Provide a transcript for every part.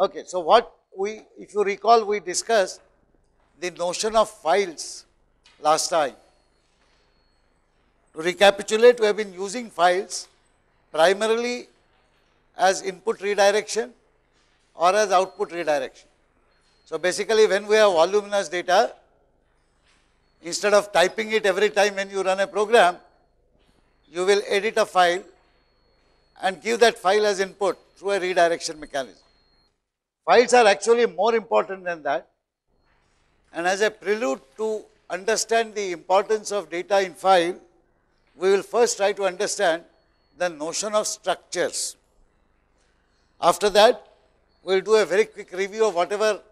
Okay, so what we, if you recall, we discussed the notion of files last time. To recapitulate, we have been using files primarily as input redirection or as output redirection. So basically, when we have voluminous data, instead of typing it every time when you run a program, you will edit a file and give that file as input through a redirection mechanism. Files are actually more important than that. And as a prelude to understand the importance of data in file, we will first try to understand the notion of structures. After that, we will do a very quick review of whatever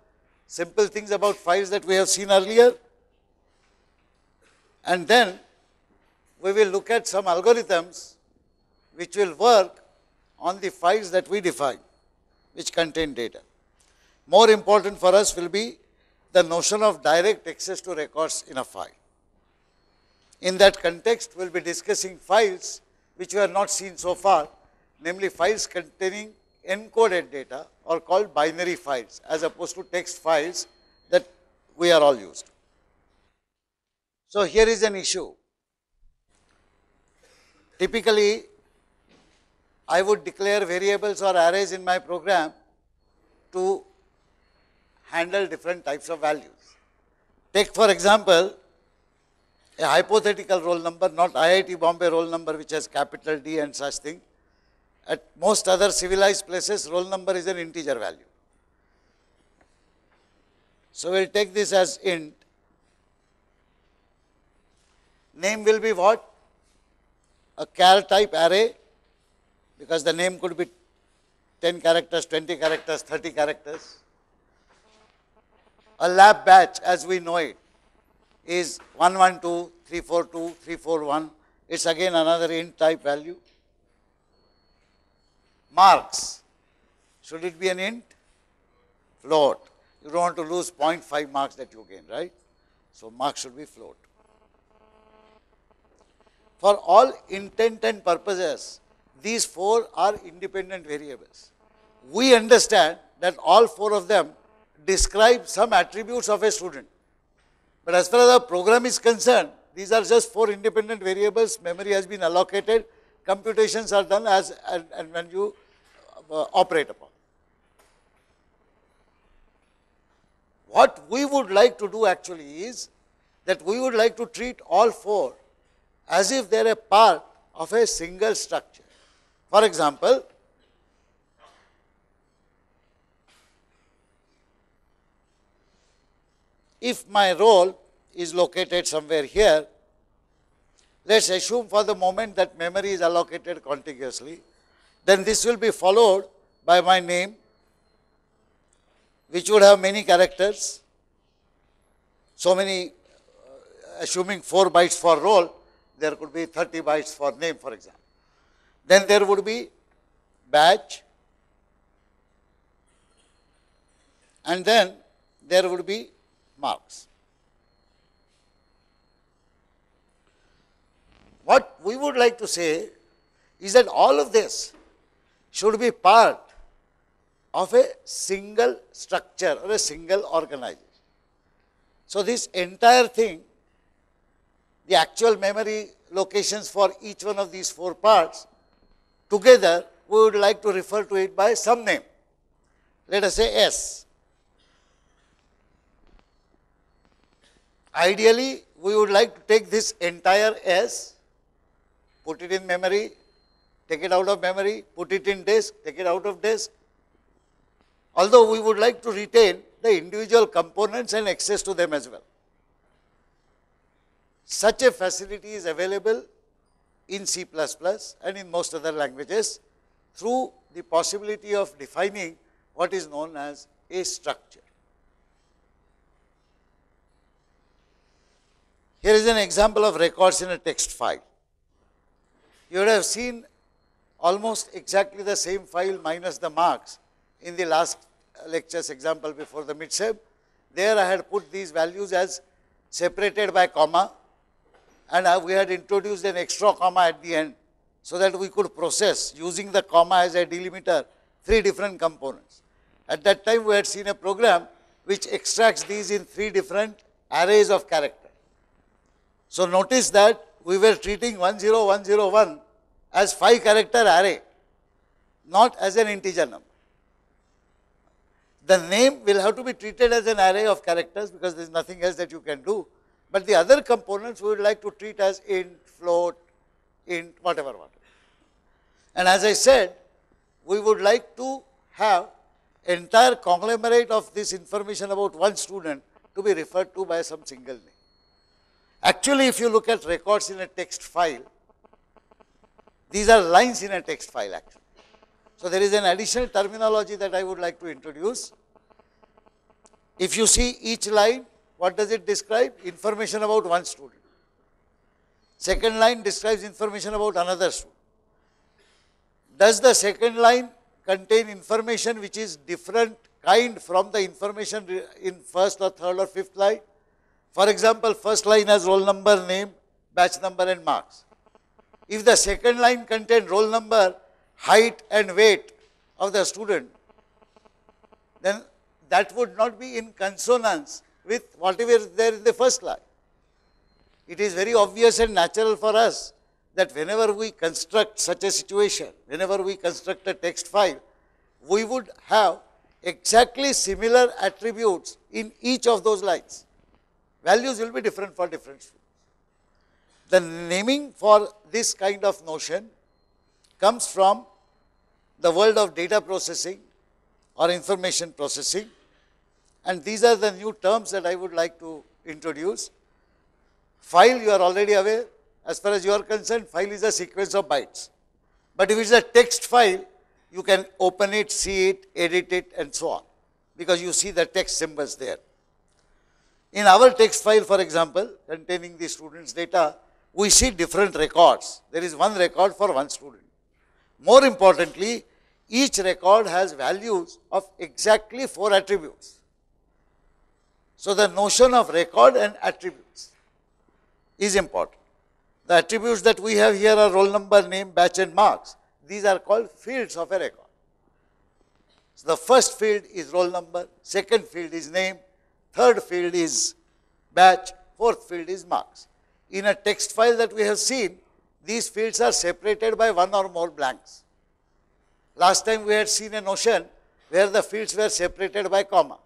simple things about files that we have seen earlier. And then we will look at some algorithms which will work on the files that we define, which contain data. More important for us will be the notion of direct access to records in a file. In that context, we will be discussing files which we have not seen so far, namely files containing encoded data or called binary files as opposed to text files that we are all used. So, here is an issue. Typically, I would declare variables or arrays in my program to handle different types of values. Take for example, a hypothetical roll number, not IIT Bombay roll number which has capital D and such thing. At most other civilized places, roll number is an integer value. So, we will take this as int. Name will be what? A char type array because the name could be 10 characters, 20 characters, 30 characters. A lab batch as we know it is 112, 342, 341. It is again another int type value. Marks, should it be an int? Float. You don't want to lose 0.5 marks that you gain, right? So, marks should be float. For all intent and purposes, these four are independent variables. We understand that all four of them describe some attributes of a student. But as far as the program is concerned, these are just four independent variables, memory has been allocated, computations are done as and, and when you uh, operate upon. What we would like to do actually is that we would like to treat all four as if they are a part of a single structure. For example, if my roll is located somewhere here, let us assume for the moment that memory is allocated contiguously, then this will be followed by my name, which would have many characters, so many, uh, assuming 4 bytes for roll, there could be 30 bytes for name for example. Then there would be batch and then there would be marks. What we would like to say is that all of this should be part of a single structure or a single organization. So, this entire thing, the actual memory locations for each one of these four parts Together, we would like to refer to it by some name. Let us say S. Ideally, we would like to take this entire S, put it in memory, take it out of memory, put it in disk, take it out of disk. Although we would like to retain the individual components and access to them as well. Such a facility is available in C++ and in most other languages through the possibility of defining what is known as a structure. Here is an example of records in a text file. You would have seen almost exactly the same file minus the marks in the last lecture's example before the midsem. There I had put these values as separated by comma and we had introduced an extra comma at the end so that we could process using the comma as a delimiter three different components. At that time, we had seen a program which extracts these in three different arrays of character. So, notice that we were treating 10101 as 5 character array, not as an integer number. The name will have to be treated as an array of characters because there is nothing else that you can do. But the other components we would like to treat as int, float, int, whatever, whatever. And as I said, we would like to have entire conglomerate of this information about one student to be referred to by some single name. Actually, if you look at records in a text file, these are lines in a text file actually. So, there is an additional terminology that I would like to introduce. If you see each line, what does it describe? Information about one student. Second line describes information about another student. Does the second line contain information which is different kind from the information in first or third or fifth line? For example, first line has roll number, name, batch number and marks. If the second line contains roll number, height and weight of the student, then that would not be in consonance with whatever is there in the first line. It is very obvious and natural for us that whenever we construct such a situation, whenever we construct a text file, we would have exactly similar attributes in each of those lines. Values will be different for different students. The naming for this kind of notion comes from the world of data processing or information processing and these are the new terms that I would like to introduce. File you are already aware as far as you are concerned file is a sequence of bytes. But if it is a text file you can open it, see it, edit it and so on because you see the text symbols there. In our text file for example containing the student's data we see different records. There is one record for one student. More importantly, each record has values of exactly four attributes. So, the notion of record and attributes is important. The attributes that we have here are roll number, name, batch and marks. These are called fields of a record. So, the first field is roll number, second field is name, third field is batch, fourth field is marks. In a text file that we have seen, these fields are separated by one or more blanks. Last time we had seen a notion where the fields were separated by comma.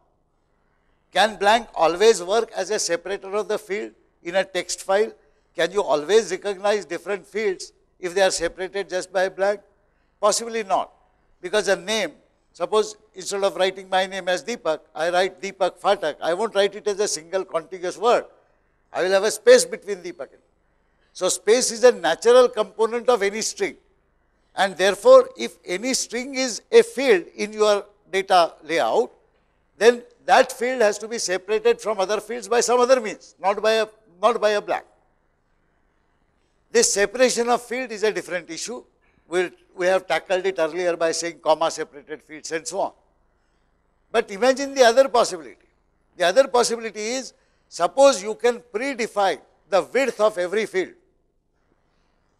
Can blank always work as a separator of the field in a text file? Can you always recognize different fields if they are separated just by blank? Possibly not, because a name, suppose instead of writing my name as Deepak, I write Deepak Phatak, I won't write it as a single contiguous word. I will have a space between Deepak So, space is a natural component of any string and therefore, if any string is a field in your data layout, then that field has to be separated from other fields by some other means, not by a, not by a blank. This separation of field is a different issue. We'll, we have tackled it earlier by saying comma separated fields and so on. But imagine the other possibility. The other possibility is suppose you can predefine the width of every field.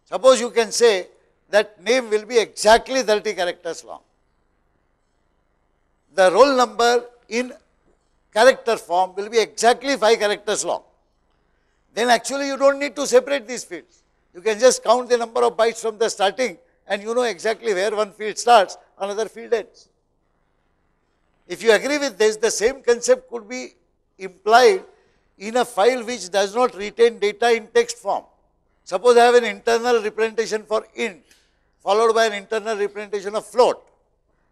Suppose you can say that name will be exactly 30 characters long. The roll number in character form will be exactly 5 characters long. Then actually you do not need to separate these fields. You can just count the number of bytes from the starting and you know exactly where one field starts, another field ends. If you agree with this, the same concept could be implied in a file which does not retain data in text form. Suppose I have an internal representation for int followed by an internal representation of float.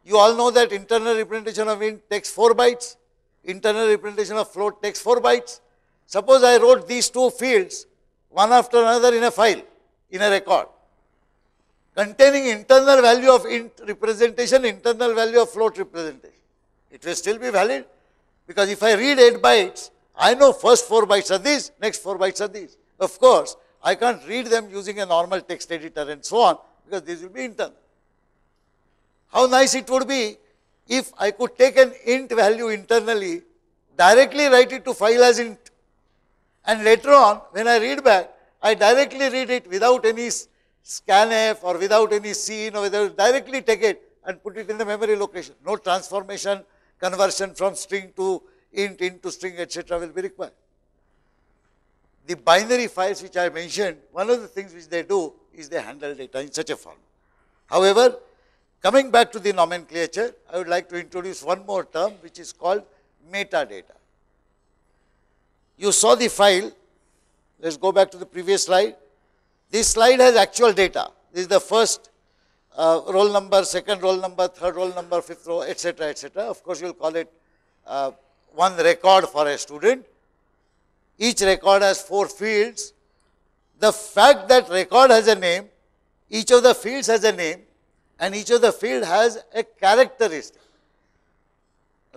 You all know that internal representation of int takes 4 bytes, internal representation of float takes 4 bytes. Suppose I wrote these two fields one after another in a file, in a record, containing internal value of int representation, internal value of float representation. It will still be valid because if I read 8 bytes, I know first 4 bytes are these, next 4 bytes are these. Of course, I can't read them using a normal text editor and so on because these will be internal. How nice it would be if I could take an int value internally, directly write it to file as int and later on when I read back, I directly read it without any scanf or without any cin or without directly take it and put it in the memory location. No transformation, conversion from string to int, int to string, etc. will be required. The binary files which I mentioned, one of the things which they do is they handle data in such a form. However, coming back to the nomenclature, I would like to introduce one more term which is called metadata. You saw the file, let us go back to the previous slide. This slide has actual data. This is the first uh, roll number, second roll number, third roll number, fifth row, etc., etc. Of course, you will call it uh, one record for a student. Each record has four fields. The fact that record has a name, each of the fields has a name, and each of the field has a characteristic.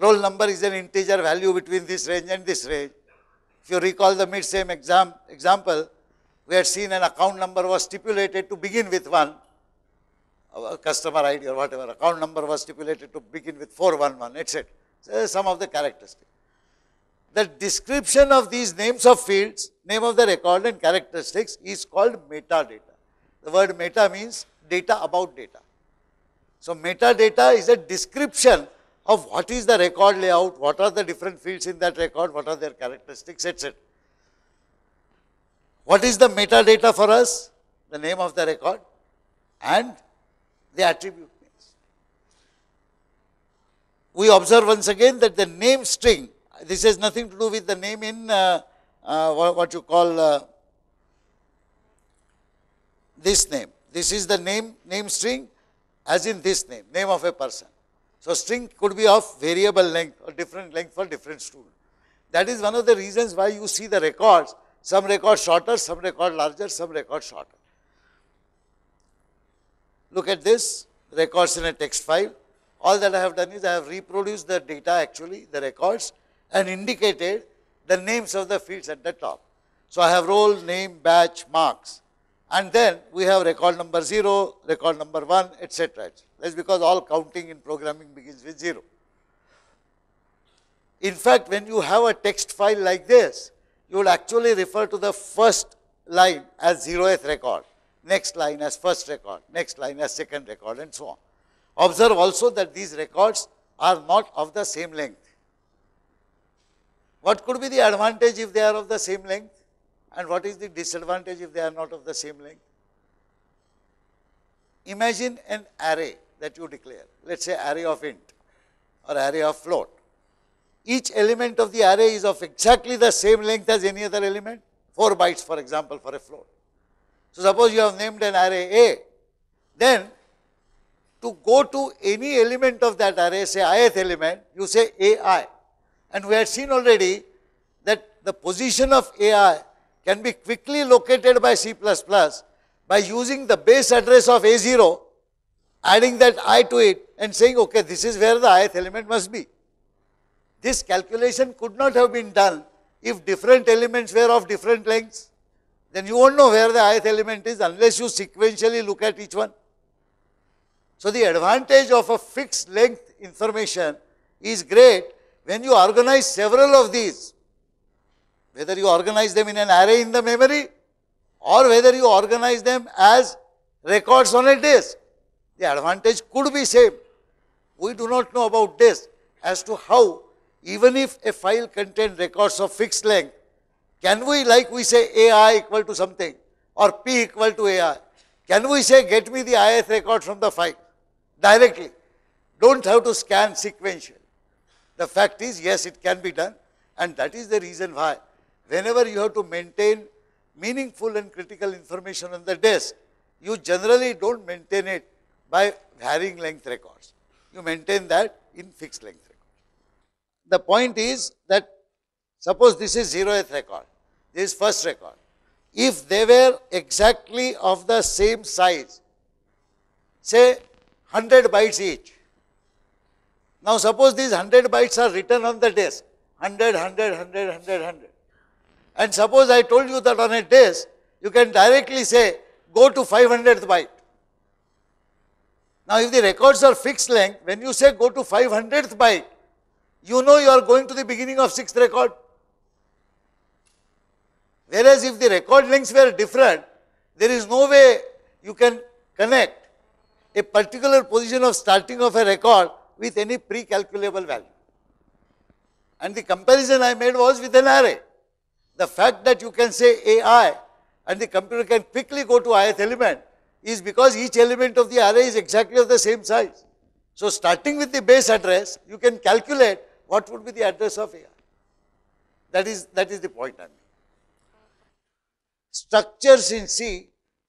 Roll number is an integer value between this range and this range. If you recall the midsem exam, example, we had seen an account number was stipulated to begin with 1, a customer ID or whatever, account number was stipulated to begin with 411, etc. So, some of the characteristics. The description of these names of fields, name of the record and characteristics is called metadata. The word meta means data about data. So, metadata is a description of what is the record layout, what are the different fields in that record, what are their characteristics, etc. What is the metadata for us? The name of the record and the attribute names. We observe once again that the name string, this has nothing to do with the name in uh, uh, what, what, you call uh, this name. This is the name, name string as in this name, name of a person. So, string could be of variable length or different length for different students. That is one of the reasons why you see the records, some record shorter, some record larger, some record shorter. Look at this, records in a text file. All that I have done is I have reproduced the data actually, the records and indicated the names of the fields at the top. So, I have roll, name, batch, marks and then we have record number 0, record number 1, etc. That is because all counting in programming begins with 0. In fact, when you have a text file like this, you will actually refer to the first line as 0th record, next line as first record, next line as second record and so on. Observe also that these records are not of the same length. What could be the advantage if they are of the same length? And what is the disadvantage if they are not of the same length? Imagine an array that you declare, let us say array of int or array of float. Each element of the array is of exactly the same length as any other element, 4 bytes for example for a float. So, suppose you have named an array A, then to go to any element of that array, say ith element, you say AI. And we had seen already that the position of AI can be quickly located by C++ by using the base address of A0, adding that i to it and saying, okay, this is where the ith element must be. This calculation could not have been done if different elements were of different lengths. Then you won't know where the ith element is unless you sequentially look at each one. So, the advantage of a fixed length information is great when you organize several of these whether you organize them in an array in the memory or whether you organize them as records on a disk. The advantage could be same. We do not know about this as to how even if a file contains records of fixed length, can we like we say AI equal to something or P equal to AI, can we say get me the ith record from the file directly? Do not have to scan sequential. The fact is yes it can be done and that is the reason why whenever you have to maintain meaningful and critical information on the disk, you generally do not maintain it by varying length records. You maintain that in fixed length records. The point is that suppose this is 0th record, this is first record. If they were exactly of the same size, say 100 bytes each. Now suppose these 100 bytes are written on the disk, 100, 100, 100, 100, 100. And suppose I told you that on a disk, you can directly say, go to 500th byte. Now, if the records are fixed length, when you say go to 500th byte, you know you are going to the beginning of 6th record. Whereas, if the record lengths were different, there is no way you can connect a particular position of starting of a record with any pre-calculable value. and the comparison I made was with an array. The fact that you can say AI and the computer can quickly go to ith element is because each element of the array is exactly of the same size. So, starting with the base address, you can calculate what would be the address of AI. That is, that is the point I mean. Structures in C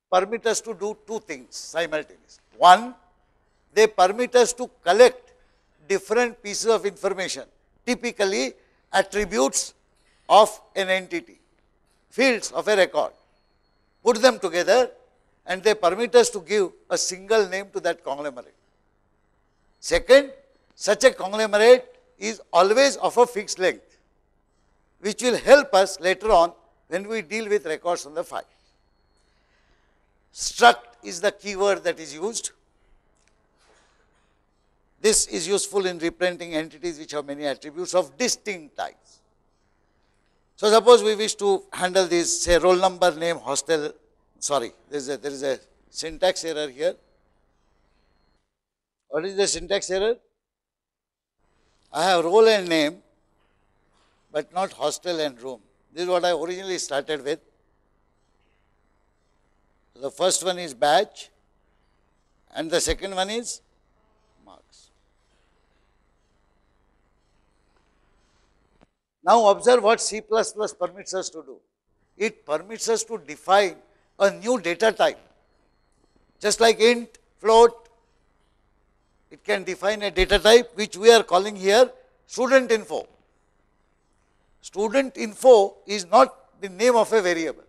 permit us to do two things simultaneously. One, they permit us to collect different pieces of information, typically attributes of an entity, fields of a record, put them together and they permit us to give a single name to that conglomerate. Second, such a conglomerate is always of a fixed length, which will help us later on when we deal with records on the file. Struct is the keyword that is used. This is useful in representing entities which have many attributes of distinct types. So, suppose we wish to handle this say roll number, name, hostel, sorry, there is a, there is a syntax error here. What is the syntax error? I have roll and name, but not hostel and room. This is what I originally started with. The first one is batch and the second one is marks. Now observe what C++ permits us to do. It permits us to define a new data type. Just like int, float, it can define a data type which we are calling here student info. Student info is not the name of a variable.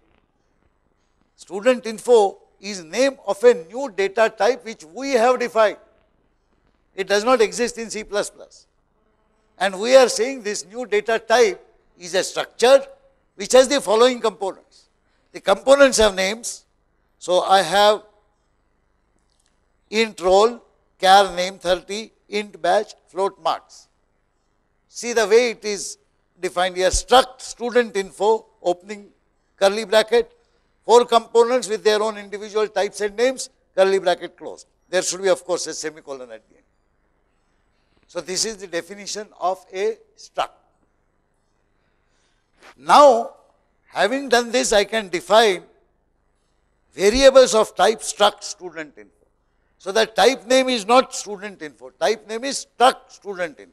Student info is name of a new data type which we have defined. It does not exist in C++. And we are saying this new data type is a structure which has the following components. The components have names. So, I have int roll, char name 30, int batch, float marks. See the way it is defined here struct student info opening curly bracket, four components with their own individual types and names, curly bracket closed. There should be of course a semicolon at the end. So, this is the definition of a struct. Now, having done this, I can define variables of type struct student info. So, the type name is not student info, type name is struct student info.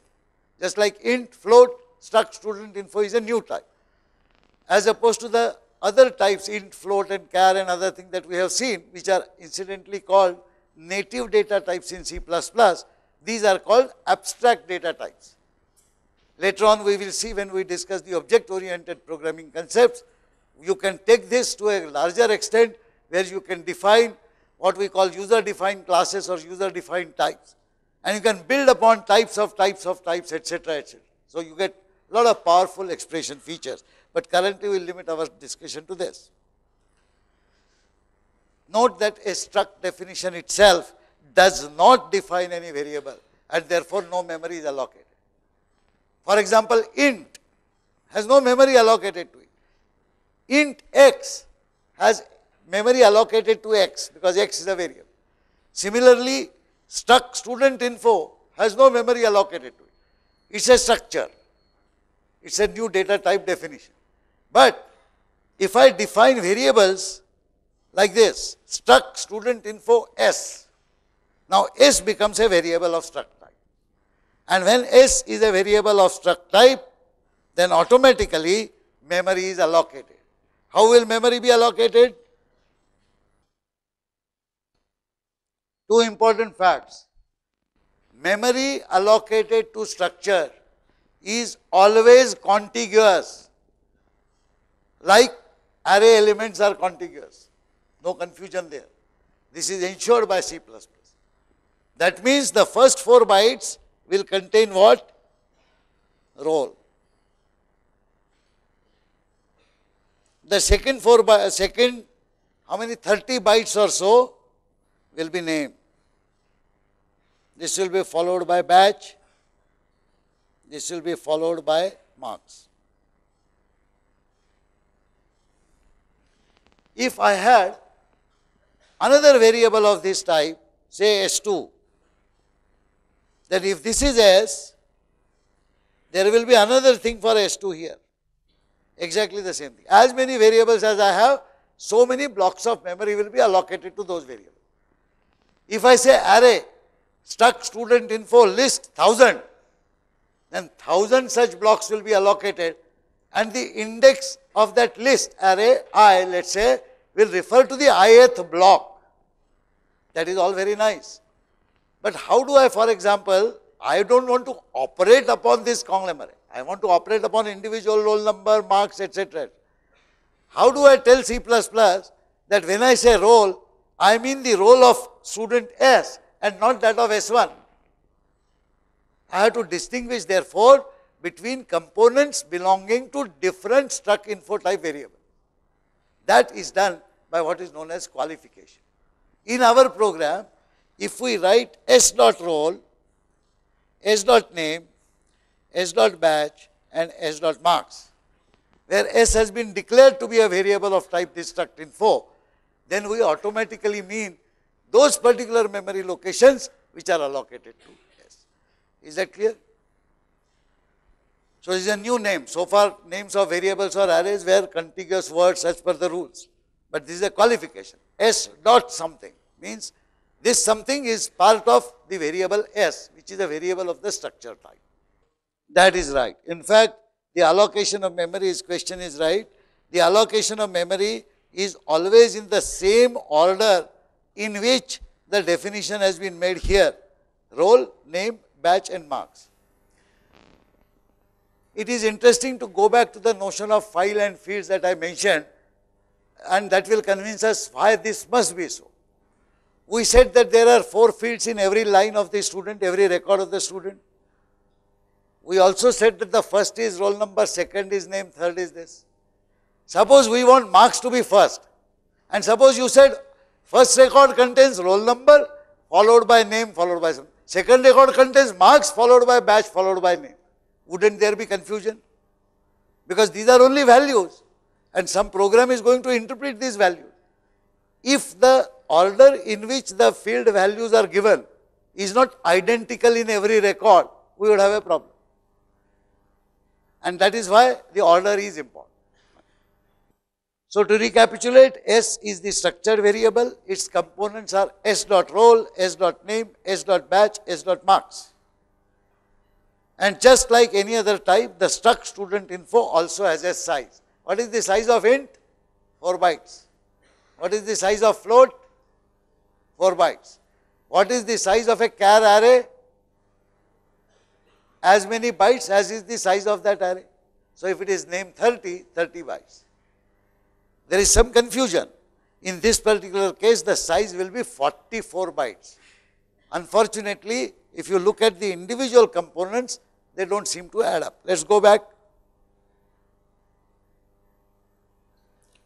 Just like int, float, struct student info is a new type. As opposed to the other types int, float and char and other things that we have seen, which are incidentally called native data types in C++, these are called abstract data types. Later on we will see when we discuss the object oriented programming concepts, you can take this to a larger extent where you can define what we call user defined classes or user defined types and you can build upon types of types of types etc etc. So, you get a lot of powerful expression features, but currently we will limit our discussion to this. Note that a struct definition itself does not define any variable and therefore no memory is allocated. For example, int has no memory allocated to it. Int x has memory allocated to x because x is a variable. Similarly, struct student info has no memory allocated to it. It is a structure. It is a new data type definition. But if I define variables like this, struct student info s, now s becomes a variable of struct type. And when s is a variable of struct type, then automatically memory is allocated. How will memory be allocated? Two important facts. Memory allocated to structure is always contiguous, like array elements are contiguous. No confusion there. This is ensured by C++. That means the first 4 bytes will contain what? Roll. The second 4 by second how many 30 bytes or so will be name. This will be followed by batch this will be followed by marks. If I had another variable of this type, say S2, then if this is S, there will be another thing for S2 here. Exactly the same thing. As many variables as I have, so many blocks of memory will be allocated to those variables. If I say array struct student info list 1000, then 1000 such blocks will be allocated and the index of that list array i let us say will refer to the ith block. That is all very nice. But how do I for example, I do not want to operate upon this conglomerate. I want to operate upon individual roll number, marks, etc. How do I tell C++ that when I say roll, I mean the roll of student S and not that of S1? I have to distinguish therefore between components belonging to different struct info type variable. That is done by what is known as qualification. In our program, if we write s dot roll, s dot name, s dot batch and s dot marks, where s has been declared to be a variable of type destruct info, then we automatically mean those particular memory locations which are allocated to. Is that clear? So, is a new name. So far, names of variables or arrays were contiguous words as per the rules. But this is a qualification. S dot something means this something is part of the variable S, which is a variable of the structure type. That is right. In fact, the allocation of memory is question is right. The allocation of memory is always in the same order in which the definition has been made here. Roll, name, batch and marks. It is interesting to go back to the notion of file and fields that I mentioned and that will convince us why this must be so. We said that there are four fields in every line of the student, every record of the student. We also said that the first is roll number, second is name, third is this. Suppose we want marks to be first and suppose you said first record contains roll number followed by name followed by some. Second record contains marks followed by batch followed by name. Wouldn't there be confusion? Because these are only values and some program is going to interpret these values. If the order in which the field values are given is not identical in every record, we would have a problem. And that is why the order is important. So, to recapitulate, S is the structured variable, its components are S dot roll, S dot name, S dot batch, S dot marks. And just like any other type, the struct student info also has a size. What is the size of int? 4 bytes. What is the size of float? 4 bytes. What is the size of a char array? As many bytes as is the size of that array. So, if it is named 30, 30 bytes. There is some confusion. In this particular case, the size will be 44 bytes. Unfortunately, if you look at the individual components, they do not seem to add up. Let us go back.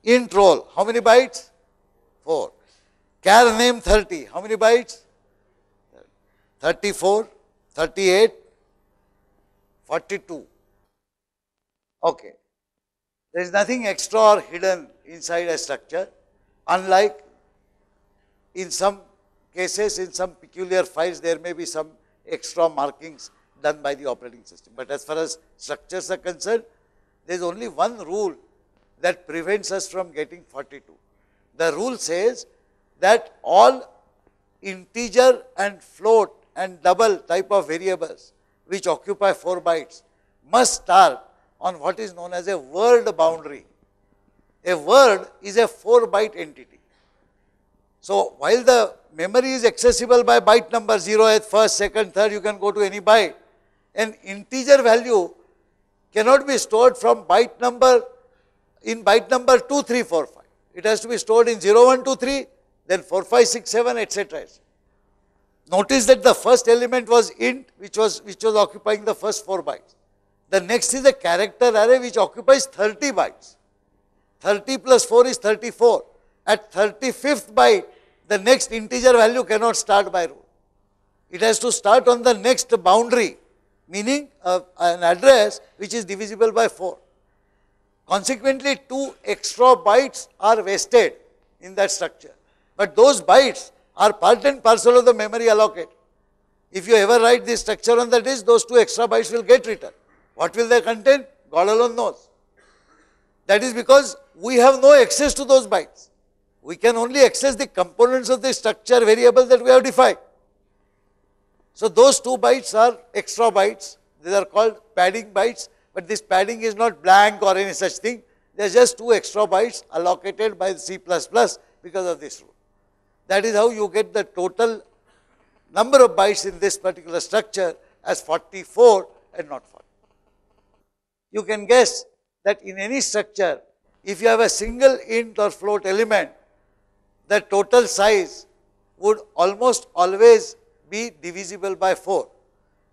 Int roll, how many bytes? 4. Char name 30, how many bytes? 34, 38, 42. Okay. There is nothing extra or hidden inside a structure, unlike in some cases, in some peculiar files, there may be some extra markings done by the operating system. But as far as structures are concerned, there is only one rule that prevents us from getting 42. The rule says that all integer and float and double type of variables which occupy 4 bytes must start on what is known as a word boundary. A word is a 4 byte entity. So, while the memory is accessible by byte number 0th, first, second, third, you can go to any byte an integer value cannot be stored from byte number in byte number 2, 3, 4, 5. It has to be stored in 0, 1, 2, 3, then 4, 5, 6, 7, etc. Notice that the first element was int, which was, which was occupying the first 4 bytes. The next is a character array which occupies 30 bytes. 30 plus 4 is 34. At 35th byte, the next integer value cannot start by rule. It has to start on the next boundary meaning uh, an address which is divisible by 4. Consequently, 2 extra bytes are wasted in that structure, but those bytes are part and parcel of the memory allocated. If you ever write this structure on the disk, those 2 extra bytes will get written. What will they contain? God alone knows. That is because we have no access to those bytes. We can only access the components of the structure variable that we have defined. So, those two bytes are extra bytes, these are called padding bytes, but this padding is not blank or any such thing, they are just two extra bytes allocated by C++ because of this rule. That is how you get the total number of bytes in this particular structure as 44 and not 40. You can guess that in any structure, if you have a single int or float element, the total size would almost always be divisible by 4,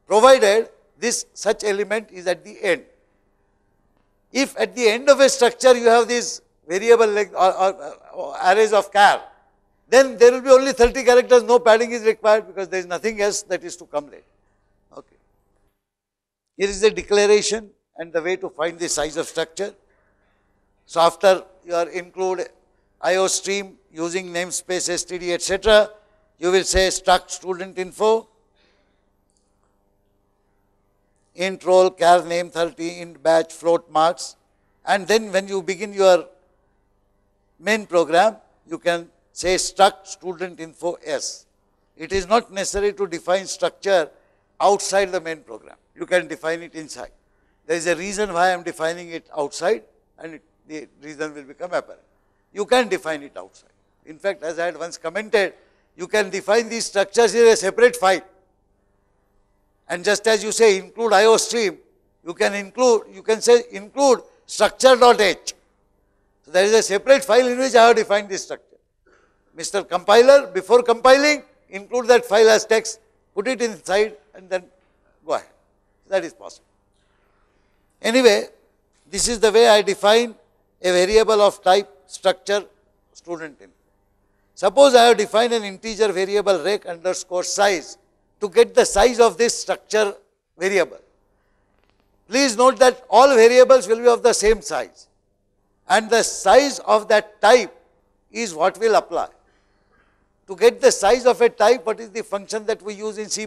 provided this such element is at the end. If at the end of a structure you have these variable length or, or, or arrays of char, then there will be only 30 characters, no padding is required because there is nothing else that is to come later. Okay. Here is the declaration and the way to find the size of structure. So, after you are include IO stream using namespace std etc., you will say struct student info, int roll, char name 30, int batch, float marks and then when you begin your main program, you can say struct student info s. It is not necessary to define structure outside the main program. You can define it inside. There is a reason why I am defining it outside and it, the reason will become apparent. You can define it outside. In fact, as I had once commented, you can define these structures in a separate file. And just as you say include IO stream, you can include, you can say include structure.h. So, there is a separate file in which I have defined this structure. Mr. Compiler, before compiling, include that file as text, put it inside and then go ahead. That is possible. Anyway, this is the way I define a variable of type structure student. Suppose I have defined an integer variable rec underscore size to get the size of this structure variable. Please note that all variables will be of the same size and the size of that type is what will apply. To get the size of a type, what is the function that we use in C++?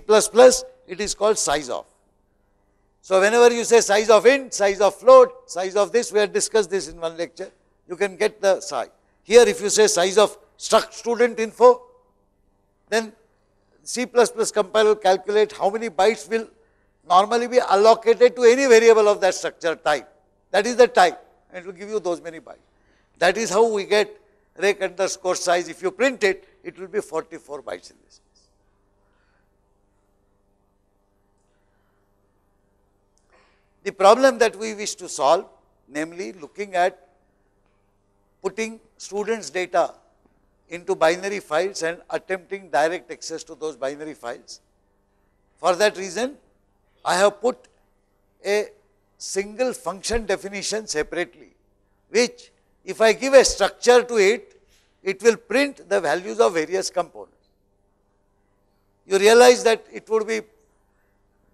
It is called size of. So, whenever you say size of int, size of float, size of this, we have discussed this in one lecture, you can get the size. Here, if you say size of struct student info, then C++ compiler will calculate how many bytes will normally be allocated to any variable of that structure type. That is the type and it will give you those many bytes. That is how we get rec underscore size. If you print it, it will be 44 bytes in this The problem that we wish to solve, namely looking at putting students data into binary files and attempting direct access to those binary files. For that reason, I have put a single function definition separately, which if I give a structure to it, it will print the values of various components. You realize that it would be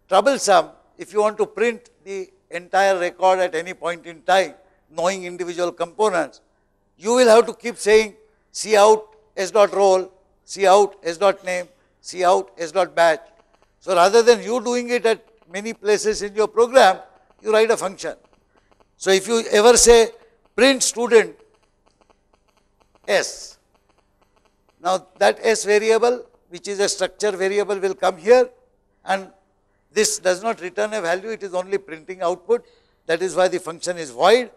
troublesome if you want to print the entire record at any point in time, knowing individual components. You will have to keep saying C out s dot roll, C out s dot name, C out s dot batch. So, rather than you doing it at many places in your program, you write a function. So, if you ever say print student S. Now, that S variable which is a structure variable will come here and this does not return a value, it is only printing output. That is why the function is void.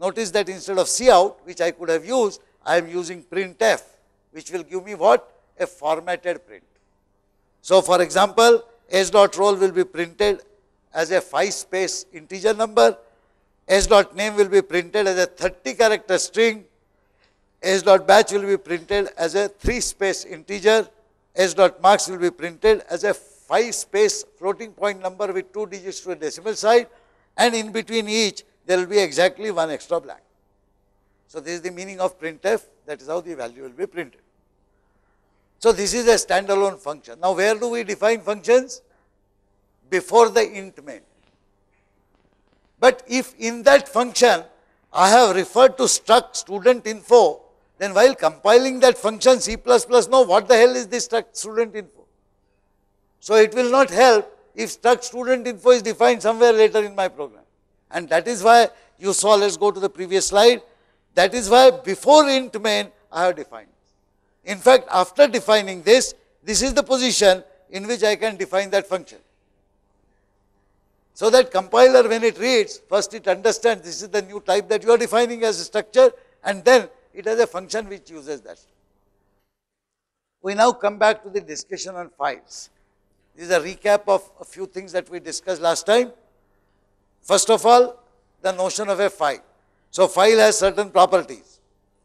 Notice that instead of cout, which I could have used, I am using printf which will give me what? A formatted print. So, for example, s dot roll will be printed as a 5 space integer number, s dot name will be printed as a 30 character string s dot batch will be printed as a 3 space integer, s dot marks will be printed as a 5 space floating point number with 2 digits to a decimal side and in between each there will be exactly one extra blank. So, this is the meaning of printf that is how the value will be printed. So, this is a standalone function. Now, where do we define functions? Before the int main. But if in that function I have referred to struct student info then while compiling that function C++ know what the hell is this struct student info. So, it will not help if struct student info is defined somewhere later in my program. And that is why you saw, let us go to the previous slide. That is why before int main, I have defined. In fact, after defining this, this is the position in which I can define that function. So that compiler when it reads, first it understands this is the new type that you are defining as a structure and then it has a function which uses that. We now come back to the discussion on files. This is a recap of a few things that we discussed last time. First of all, the notion of a file. So, file has certain properties.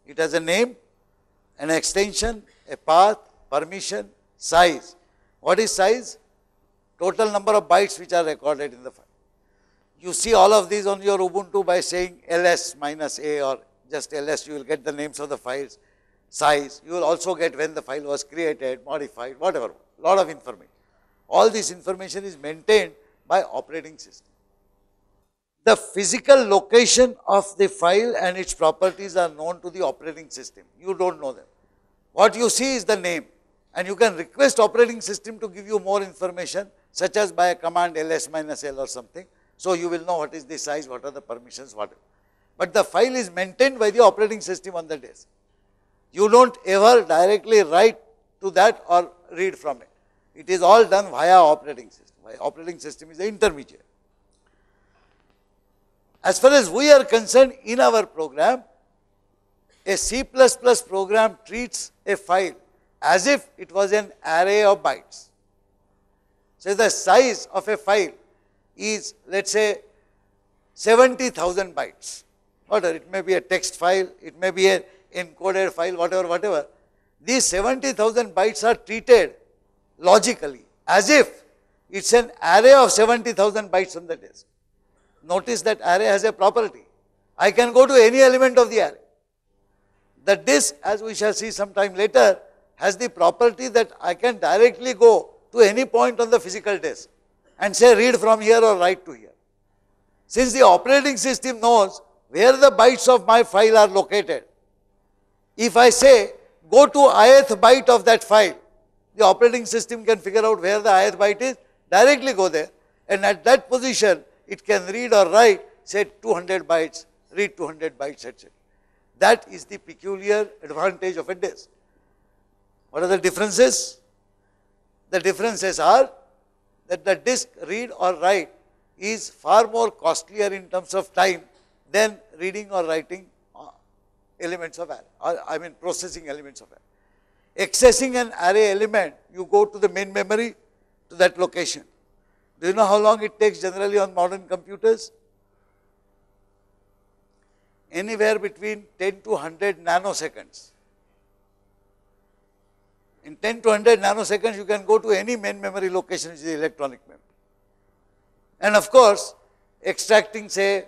It has a name, an extension, a path, permission, size. What is size? Total number of bytes which are recorded in the file. You see all of these on your Ubuntu by saying ls minus a or just ls, you will get the names of the files, size. You will also get when the file was created, modified, whatever, lot of information. All this information is maintained by operating system. The physical location of the file and its properties are known to the operating system. You do not know them. What you see is the name and you can request operating system to give you more information such as by a command ls minus l or something. So, you will know what is the size, what are the permissions, whatever. But the file is maintained by the operating system on the disk. You do not ever directly write to that or read from it. It is all done via operating system. Operating system is the intermediate. As far as we are concerned in our program, a C++ program treats a file as if it was an array of bytes. So, the size of a file is let us say 70,000 bytes, whatever it may be a text file, it may be an encoded file, whatever, whatever. These 70,000 bytes are treated logically as if it is an array of 70,000 bytes on the disk. Notice that array has a property. I can go to any element of the array. The disk, as we shall see sometime later, has the property that I can directly go to any point on the physical disk and say read from here or write to here. Since the operating system knows where the bytes of my file are located, if I say go to ith byte of that file, the operating system can figure out where the ith byte is, directly go there and at that position it can read or write say 200 bytes, read 200 bytes etc. That is the peculiar advantage of a disk. What are the differences? The differences are that the disk read or write is far more costlier in terms of time than reading or writing uh, elements of array, or I mean processing elements of array. Accessing an array element, you go to the main memory to that location. Do you know how long it takes generally on modern computers? Anywhere between 10 to 100 nanoseconds. In 10 to 100 nanoseconds, you can go to any main memory location, which is the electronic memory. And of course, extracting say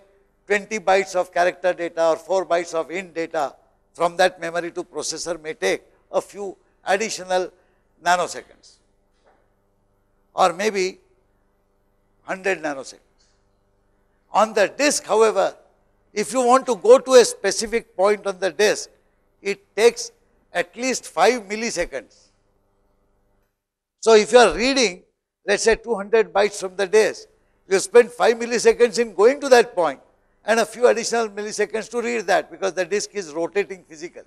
20 bytes of character data or 4 bytes of int data from that memory to processor may take a few additional nanoseconds or maybe 100 nanoseconds. On the disk however, if you want to go to a specific point on the disk, it takes at least 5 milliseconds. So, if you are reading let us say 200 bytes from the disk, you spend 5 milliseconds in going to that point and a few additional milliseconds to read that because the disk is rotating physically.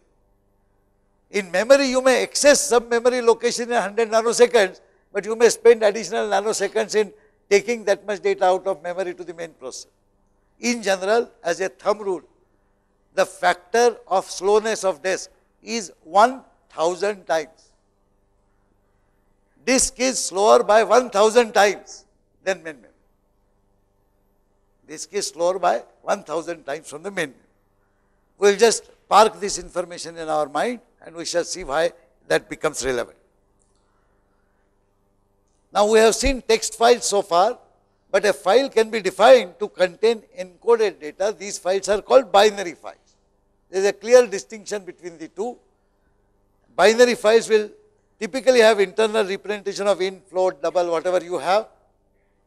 In memory, you may access some memory location in 100 nanoseconds, but you may spend additional nanoseconds in taking that much data out of memory to the main processor. In general, as a thumb rule, the factor of slowness of disk is 1000 times. Disk is slower by 1000 times than main memory. Disk is slower by 1000 times from the main memory. We will just park this information in our mind and we shall see why that becomes relevant. Now, we have seen text files so far, but a file can be defined to contain encoded data. These files are called binary files. There is a clear distinction between the two. Binary files will typically have internal representation of int, float, double, whatever you have.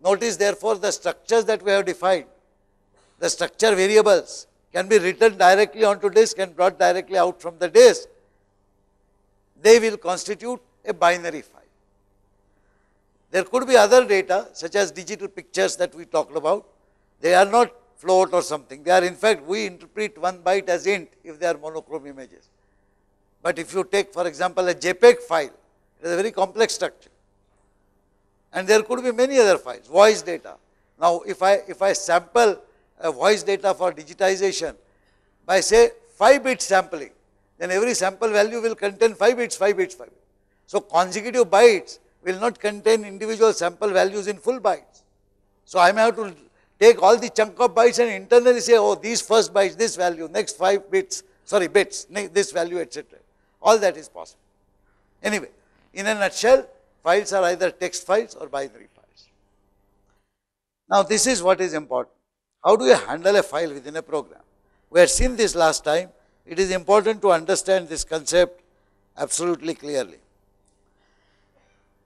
Notice therefore, the structures that we have defined, the structure variables can be written directly onto disk and brought directly out from the disk. They will constitute a binary file. There could be other data such as digital pictures that we talked about. They are not float or something. They are in fact, we interpret one byte as int if they are monochrome images. But if you take for example, a JPEG file, it is a very complex structure. And there could be many other files, voice data. Now, if I, if I sample a voice data for digitization by say 5 bit sampling, then every sample value will contain 5 bits, 5 bits, 5 bits. So, consecutive bytes will not contain individual sample values in full bytes. So, I may have to take all the chunk of bytes and internally say, oh, these first bytes, this value, next 5 bits, sorry, bits, this value, etc. All that is possible. Anyway, in a nutshell, files are either text files or binary files. Now, this is what is important. How do you handle a file within a program? We had seen this last time. It is important to understand this concept absolutely clearly.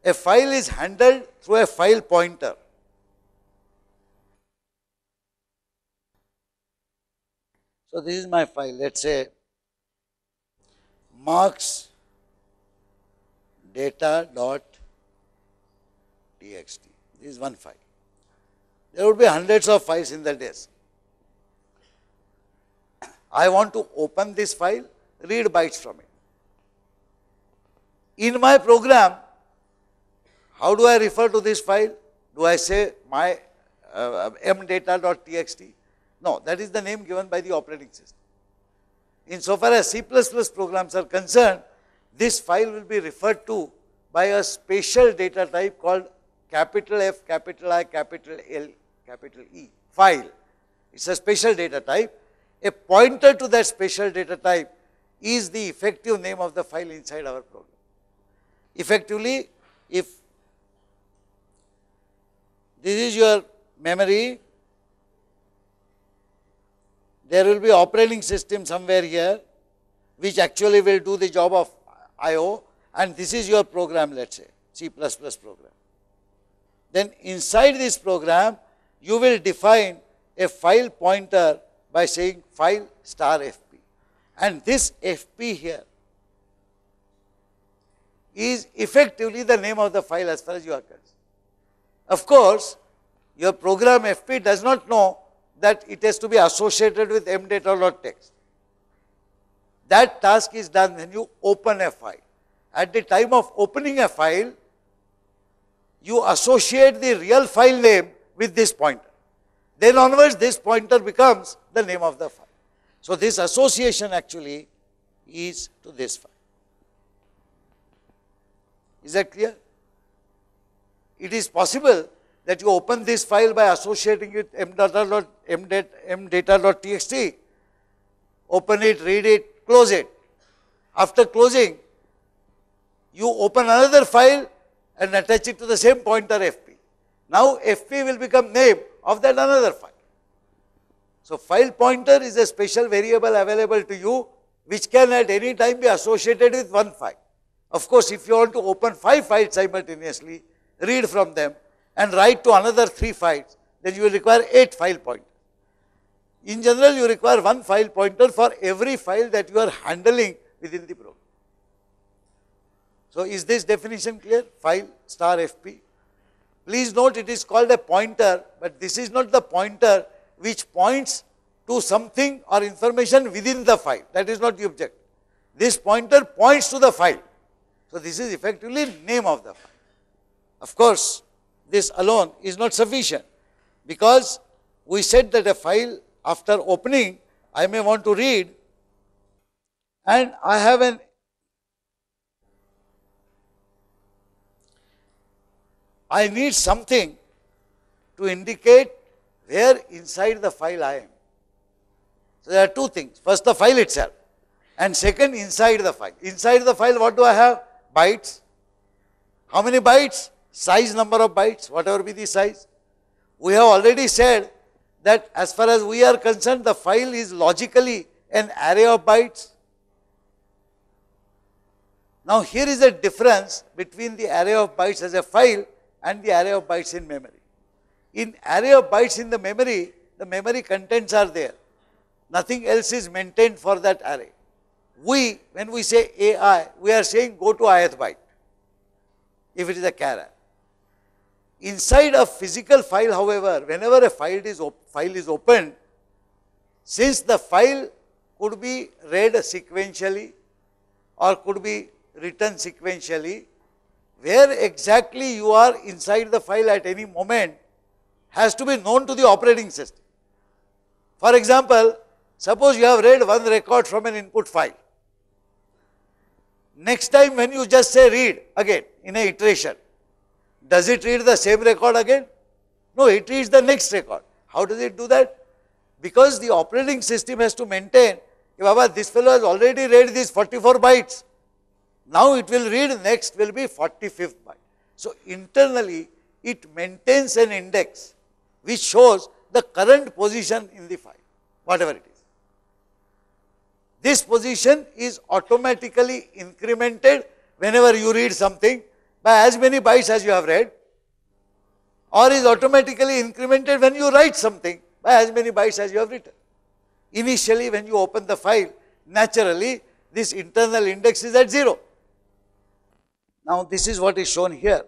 A file is handled through a file pointer. So, this is my file, let us say marks data dot txt. This is one file. There would be hundreds of files in the disk. I want to open this file, read bytes from it. In my program, how do I refer to this file? Do I say my uh, mdata.txt? No, that is the name given by the operating system. Insofar as C++ programs are concerned, this file will be referred to by a special data type called capital F, capital I, capital L, capital E, file. It is a special data type. A pointer to that special data type is the effective name of the file inside our program. Effectively, if this is your memory there will be operating system somewhere here which actually will do the job of IO and this is your program let us say C++ program. Then inside this program you will define a file pointer by saying file star FP and this FP here is effectively the name of the file as far as you are concerned. Of course, your program FP does not know that it has to be associated with mdata.txt. That task is done when you open a file. At the time of opening a file, you associate the real file name with this pointer. Then onwards, this pointer becomes the name of the file. So, this association actually is to this file. Is that clear? It is possible that you open this file by associating it mdata.txt, open it, read it, close it. After closing, you open another file and attach it to the same pointer FP. Now, FP will become name of that another file. So, file pointer is a special variable available to you which can at any time be associated with one file. Of course, if you want to open five files simultaneously, read from them, and write to another 3 files, then you will require 8 file pointers. In general, you require one file pointer for every file that you are handling within the program. So, is this definition clear? File star FP. Please note it is called a pointer, but this is not the pointer which points to something or information within the file. That is not the object. This pointer points to the file. So, this is effectively name of the file. Of course, this alone is not sufficient because we said that a file after opening I may want to read and I have an I need something to indicate where inside the file I am. So, there are two things. First, the file itself and second, inside the file. Inside the file, what do I have? Bytes. How many bytes? size number of bytes, whatever be the size. We have already said that as far as we are concerned, the file is logically an array of bytes. Now, here is a difference between the array of bytes as a file and the array of bytes in memory. In array of bytes in the memory, the memory contents are there. Nothing else is maintained for that array. We, when we say AI, we are saying go to ith byte, if it is a char Inside a physical file, however, whenever a file is, file is opened, since the file could be read sequentially or could be written sequentially, where exactly you are inside the file at any moment has to be known to the operating system. For example, suppose you have read one record from an input file. Next time when you just say read again in a iteration, does it read the same record again? No, it reads the next record. How does it do that? Because the operating system has to maintain, Baba, this fellow has already read these 44 bytes. Now it will read next will be 45th byte. So internally it maintains an index which shows the current position in the file, whatever it is. This position is automatically incremented whenever you read something by as many bytes as you have read or is automatically incremented when you write something by as many bytes as you have written. Initially when you open the file, naturally this internal index is at 0. Now this is what is shown here.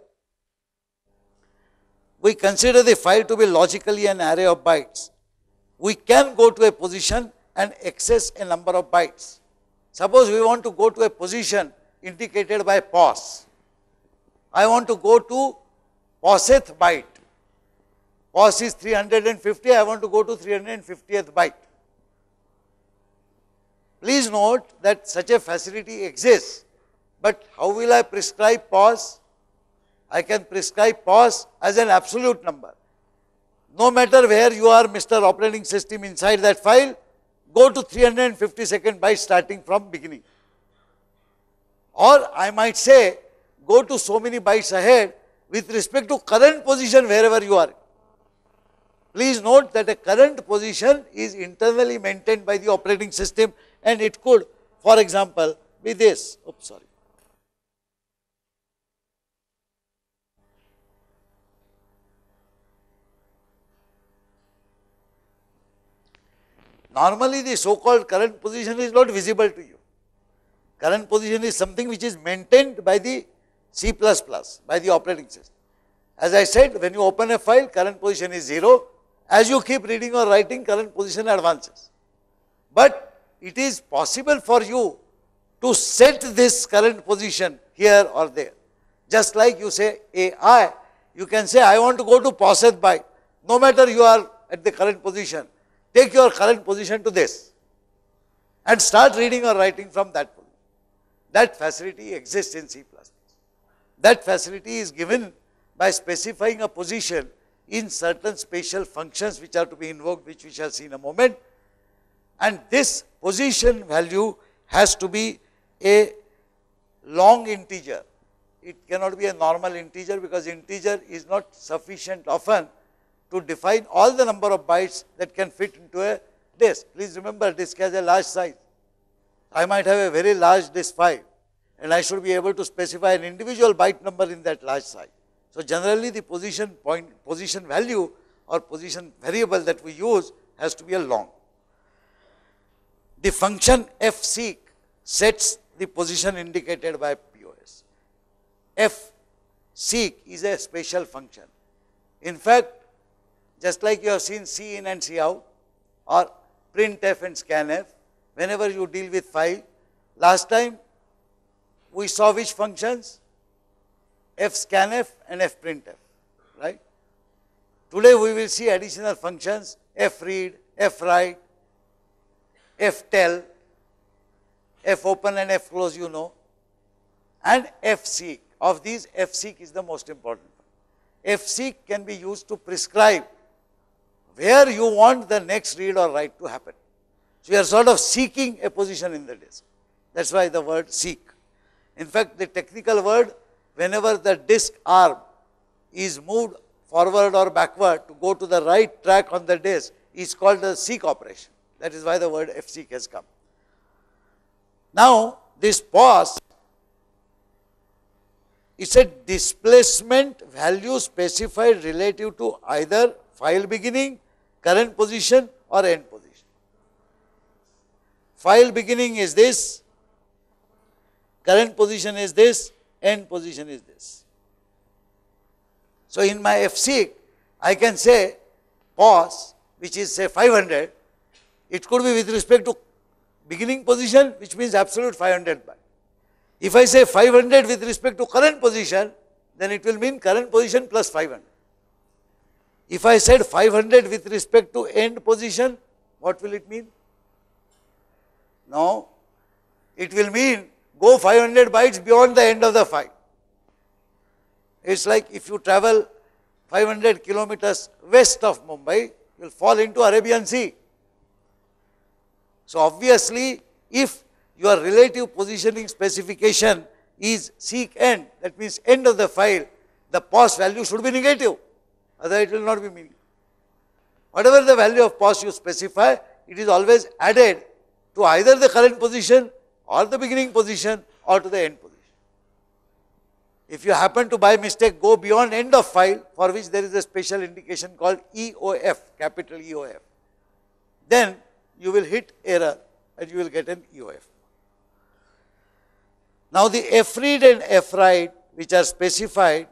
We consider the file to be logically an array of bytes. We can go to a position and access a number of bytes. Suppose we want to go to a position indicated by pos. I want to go to poseth byte. Pos is 350, I want to go to 350th byte. Please note that such a facility exists, but how will I prescribe pos? I can prescribe pos as an absolute number. No matter where you are Mr. Operating System inside that file, go to 352nd byte starting from beginning. Or I might say go to so many bytes ahead with respect to current position wherever you are. Please note that a current position is internally maintained by the operating system and it could for example be this, oops sorry. Normally the so called current position is not visible to you. Current position is something which is maintained by the C++ by the operating system. As I said, when you open a file, current position is 0. As you keep reading or writing, current position advances. But it is possible for you to set this current position here or there. Just like you say AI, you can say, I want to go to poseth by. No matter you are at the current position, take your current position to this and start reading or writing from that position. That facility exists in C++. That facility is given by specifying a position in certain special functions which are to be invoked, which we shall see in a moment. And this position value has to be a long integer. It cannot be a normal integer because integer is not sufficient often to define all the number of bytes that can fit into a disk. Please remember disk has a large size. I might have a very large disk file and I should be able to specify an individual byte number in that large size. So, generally the position point position value or position variable that we use has to be a long. The function fseek sets the position indicated by POS. fseek is a special function. In fact, just like you have seen cin and cout or printf and scanf, whenever you deal with file, last time we saw which functions? fscanf and fprintf, right? Today we will see additional functions fread, fwrite, ftell, fopen and fclose you know and fseek. Of these fseek is the most important. fseek can be used to prescribe where you want the next read or write to happen. So, you are sort of seeking a position in the disk. That is why the word seek. In fact, the technical word, whenever the disk arm is moved forward or backward to go to the right track on the disk, is called the seek operation. That is why the word fseek has come. Now, this pos is a displacement value specified relative to either file beginning, current position or end position. File beginning is this, current position is this, end position is this. So, in my fseek, I can say pos, which is say 500, it could be with respect to beginning position which means absolute 500 byte. If I say 500 with respect to current position, then it will mean current position plus 500. If I said 500 with respect to end position, what will it mean? No, it will mean go 500 bytes beyond the end of the file. It is like if you travel 500 kilometers west of Mumbai, you will fall into Arabian Sea. So, obviously, if your relative positioning specification is seek end, that means end of the file, the pos value should be negative, otherwise it will not be meaningful. Whatever the value of pos you specify, it is always added to either the current position or the beginning position or to the end position. If you happen to by mistake go beyond end of file for which there is a special indication called EOF, capital EOF, then you will hit error and you will get an EOF. Now, the fread and fwrite which are specified,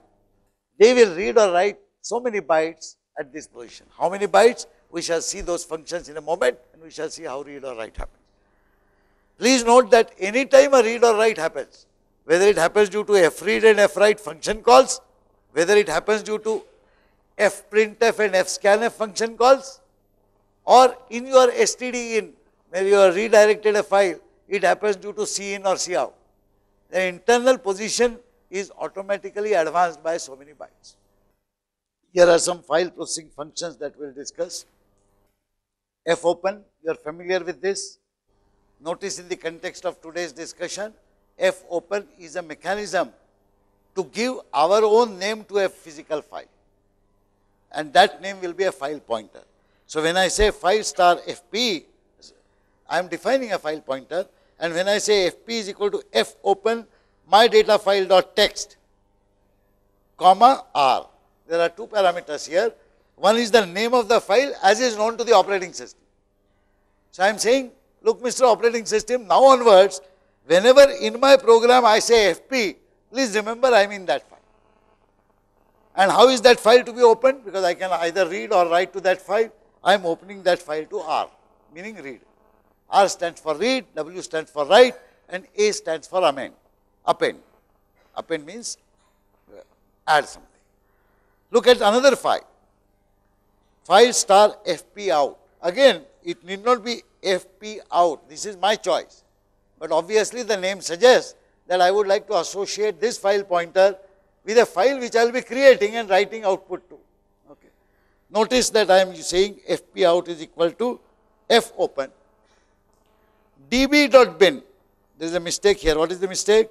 they will read or write so many bytes at this position. How many bytes? We shall see those functions in a moment and we shall see how read or write happens. Please note that any time a read or write happens, whether it happens due to fread and fwrite function calls, whether it happens due to fprintf and fscanf function calls, or in your stdin where you have redirected a file, it happens due to cin or cout. The internal position is automatically advanced by so many bytes. Here are some file processing functions that we will discuss. fopen, you are familiar with this. Notice in the context of today's discussion, fopen is a mechanism to give our own name to a physical file and that name will be a file pointer. So, when I say file star fp, I am defining a file pointer and when I say fp is equal to fopen my data file dot text comma r. There are two parameters here. One is the name of the file as is known to the operating system. So, I am saying look Mr. Operating System now onwards whenever in my program I say FP please remember I am in that file. And how is that file to be opened? Because I can either read or write to that file. I am opening that file to R meaning read. R stands for read, W stands for write and A stands for amend, append. Append means uh, add something. Look at another file, file star FP out. Again, it need not be FP out, this is my choice. But obviously, the name suggests that I would like to associate this file pointer with a file which I will be creating and writing output to. Okay. Notice that I am saying FP out is equal to fopen db.bin. There is a mistake here. What is the mistake?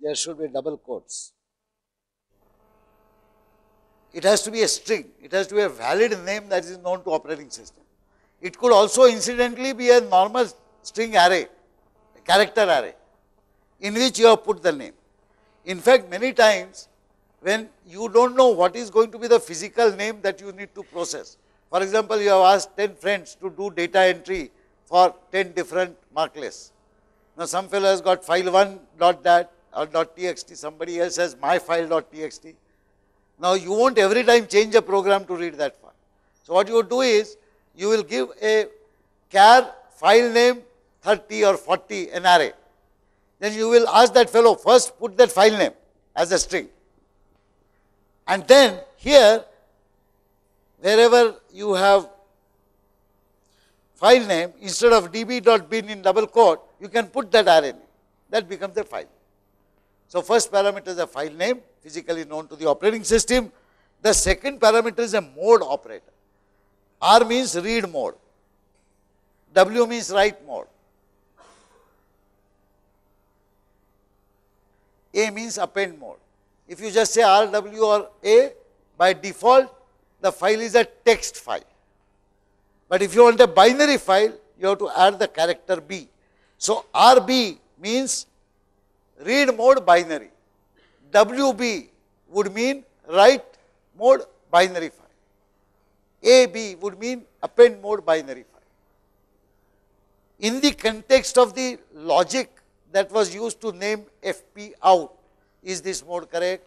There should be double quotes. It has to be a string. It has to be a valid name that is known to operating system. It could also incidentally be a normal string array, a character array, in which you have put the name. In fact, many times when you do not know what is going to be the physical name that you need to process. For example, you have asked 10 friends to do data entry for 10 different mark lists. Now, some fellow has got file 1 dot that or dot txt, somebody else has my file dot txt. Now, you won't every time change a program to read that file. So, what you do is you will give a char file name 30 or 40 an array. Then you will ask that fellow first put that file name as a string. And then here wherever you have file name instead of db.bin in double quote, you can put that array name. That becomes the file. So, first parameter is a file name physically known to the operating system. The second parameter is a mode operator. R means read mode, W means write mode, A means append mode. If you just say R, W or A, by default the file is a text file. But if you want a binary file, you have to add the character B. So, RB means read mode binary. WB would mean write mode binary file. AB would mean append mode binary file. In the context of the logic that was used to name FP out, is this mode correct?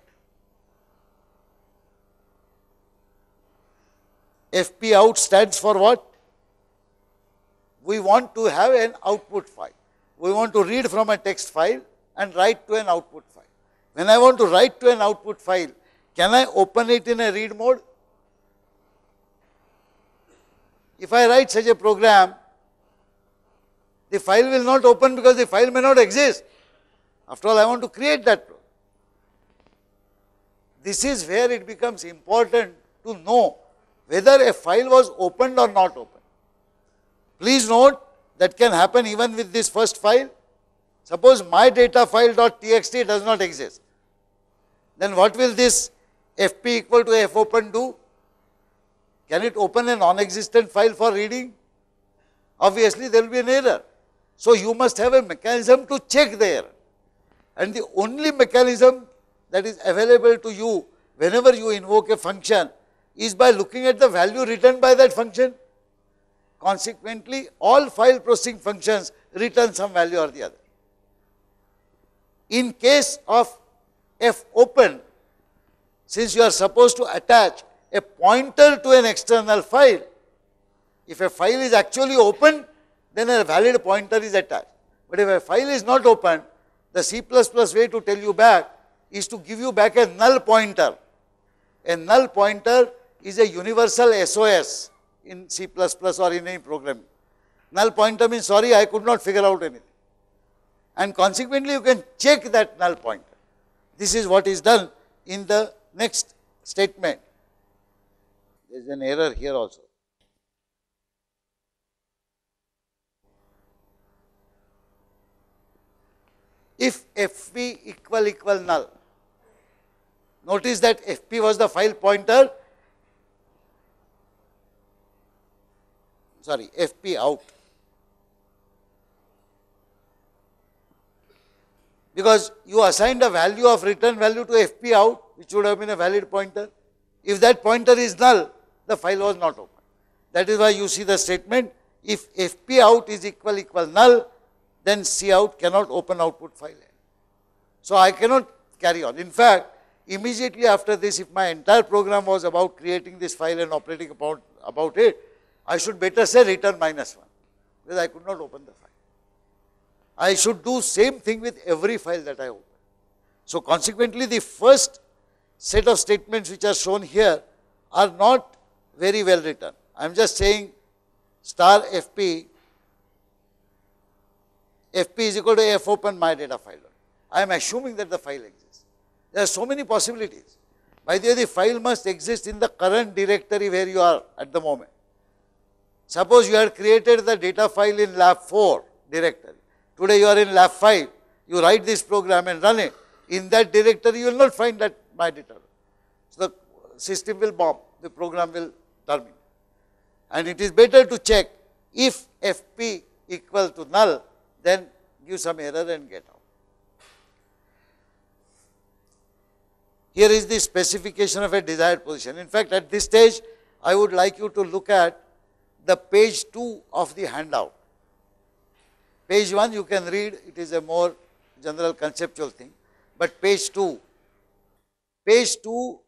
FP out stands for what? We want to have an output file. We want to read from a text file and write to an output file. When I want to write to an output file, can I open it in a read mode? If I write such a program, the file will not open because the file may not exist. After all, I want to create that program. This is where it becomes important to know whether a file was opened or not opened. Please note that can happen even with this first file. Suppose my data file.txt does not exist. Then what will this fp equal to fopen do? Can it open a non-existent file for reading? Obviously, there will be an error. So, you must have a mechanism to check the error. And the only mechanism that is available to you whenever you invoke a function is by looking at the value written by that function. Consequently, all file processing functions return some value or the other. In case of f open, since you are supposed to attach a pointer to an external file, if a file is actually open, then a valid pointer is attached. But if a file is not open, the C++ way to tell you back is to give you back a null pointer. A null pointer is a universal SOS in C++ or in any program. Null pointer means sorry, I could not figure out anything. And consequently, you can check that null pointer. This is what is done in the next statement. There is an error here also. If fp equal equal null, notice that fp was the file pointer sorry fp out because you assigned a value of return value to fp out which would have been a valid pointer. If that pointer is null, the file was not open. That is why you see the statement if fp out is equal equal null, then cout cannot open output file. So, I cannot carry on. In fact, immediately after this, if my entire program was about creating this file and operating about, about it, I should better say return minus 1 because I could not open the file. I should do same thing with every file that I open. So, consequently, the first set of statements which are shown here are not very well written. I am just saying star fp, fp is equal to fopen my data file. I am assuming that the file exists. There are so many possibilities. By the way, the file must exist in the current directory where you are at the moment. Suppose you had created the data file in lab 4 directory. Today you are in lab 5. You write this program and run it. In that directory, you will not find that data. So, the system will bomb, the program will terminate. And it is better to check if fp equal to null, then give some error and get out. Here is the specification of a desired position. In fact, at this stage, I would like you to look at the page 2 of the handout. Page 1 you can read, it is a more general conceptual thing, but page 2, page 2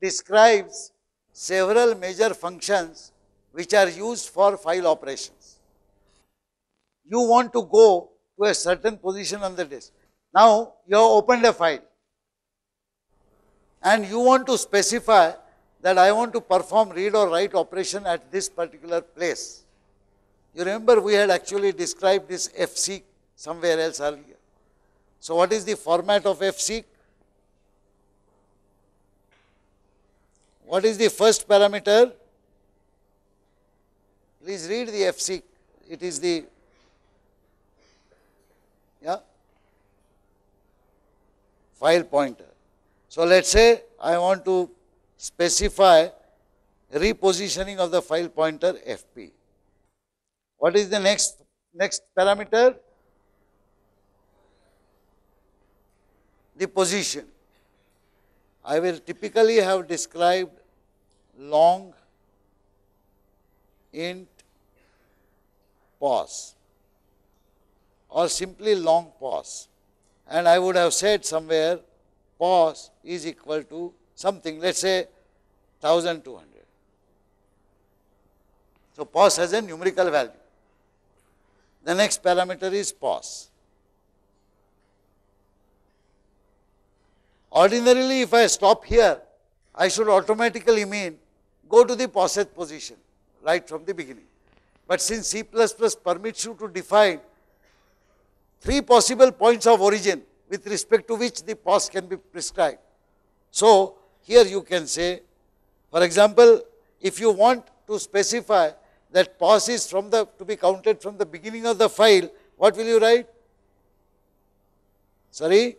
describes several major functions which are used for file operations. You want to go to a certain position on the disk. Now, you have opened a file and you want to specify that I want to perform read or write operation at this particular place. You remember we had actually described this fseek somewhere else earlier. So, what is the format of fseek? What is the first parameter? Please read the fseek. It is the yeah file pointer. So, let us say I want to specify repositioning of the file pointer fp. What is the next next parameter? The position. I will typically have described long int pos or simply long pos and I would have said somewhere pos is equal to something, let us say 1200. So, pos has a numerical value. The next parameter is pos. Ordinarily, if I stop here, I should automatically mean go to the poseth position right from the beginning. But since C++ permits you to define three possible points of origin with respect to which the pos can be prescribed. So, here you can say, for example, if you want to specify that passes from the to be counted from the beginning of the file, what will you write? Sorry?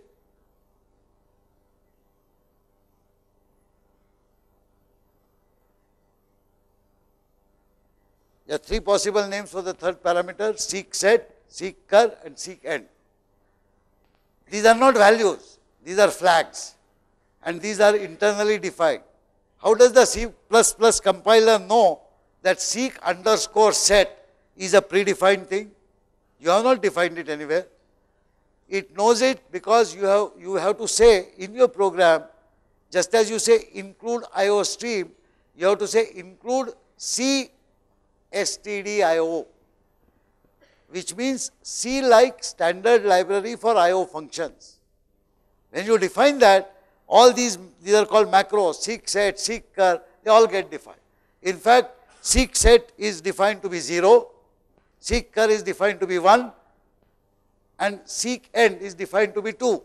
There are three possible names for the third parameter, seek set, seek cur and seek end. These are not values, these are flags and these are internally defined. How does the C++ compiler know that seek underscore set is a predefined thing? You have not defined it anywhere. It knows it because you have, you have to say in your program, just as you say include IO stream, you have to say include C which means C like standard library for IO functions. When you define that, all these, these are called macros, seek set, seek they all get defined. In fact, seek set is defined to be 0, seek cur is defined to be 1 and seek end is defined to be 2.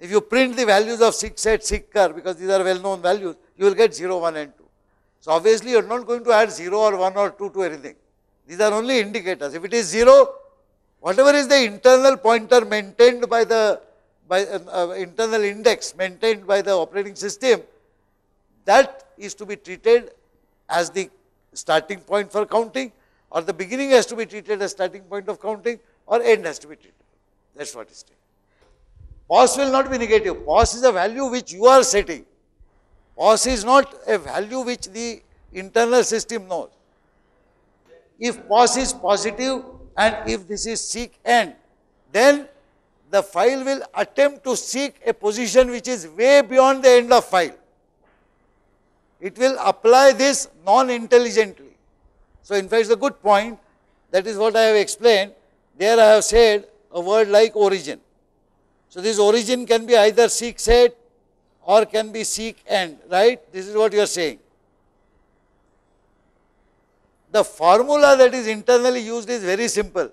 If you print the values of seek set, cur because these are well known values, you will get 0, 1 and 2. So, obviously, you are not going to add 0 or 1 or 2 to anything. These are only indicators. If it is 0, whatever is the internal pointer maintained by the by uh, uh, internal index maintained by the operating system, that is to be treated as the starting point for counting or the beginning has to be treated as starting point of counting or end has to be treated. That is what is stated. Pos will not be negative. Pos is a value which you are setting. Pos is not a value which the internal system knows. If pos is positive and if this is seek end, then the file will attempt to seek a position which is way beyond the end of file. It will apply this non-intelligently. So, in fact, it is a good point that is what I have explained. There I have said a word like origin. So, this origin can be either seek set or can be seek end, right? This is what you are saying. The formula that is internally used is very simple.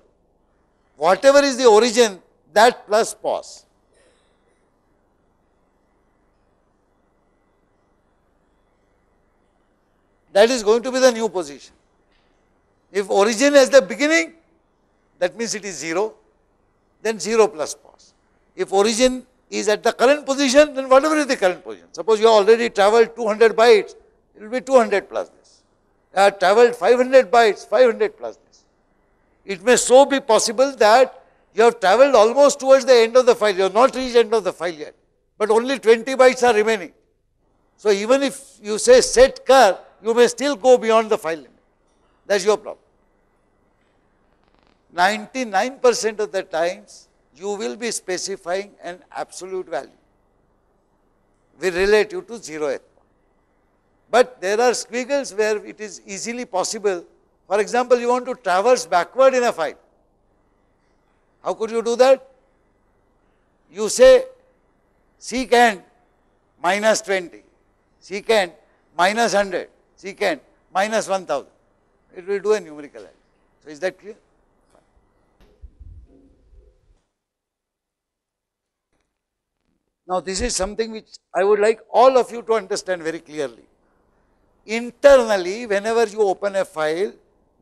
Whatever is the origin, that plus pos. That is going to be the new position. If origin is the beginning, that means it is 0, then 0 plus pos. If origin is at the current position, then whatever is the current position. Suppose you already traveled 200 bytes, it will be 200 plus this. You have traveled 500 bytes, 500 plus this. It may so be possible that you have traveled almost towards the end of the file, you have not reached end of the file yet, but only 20 bytes are remaining. So, even if you say set cur, you may still go beyond the file limit. That is your problem. 99 percent of the times you will be specifying an absolute value We relate you to 0th. But there are squiggles where it is easily possible. For example, you want to traverse backward in a file. How could you do that? You say seek end minus 20, seek end minus 100, seek end minus 1000. It will do a numerical value. So, is that clear? Now, this is something which I would like all of you to understand very clearly. Internally, whenever you open a file,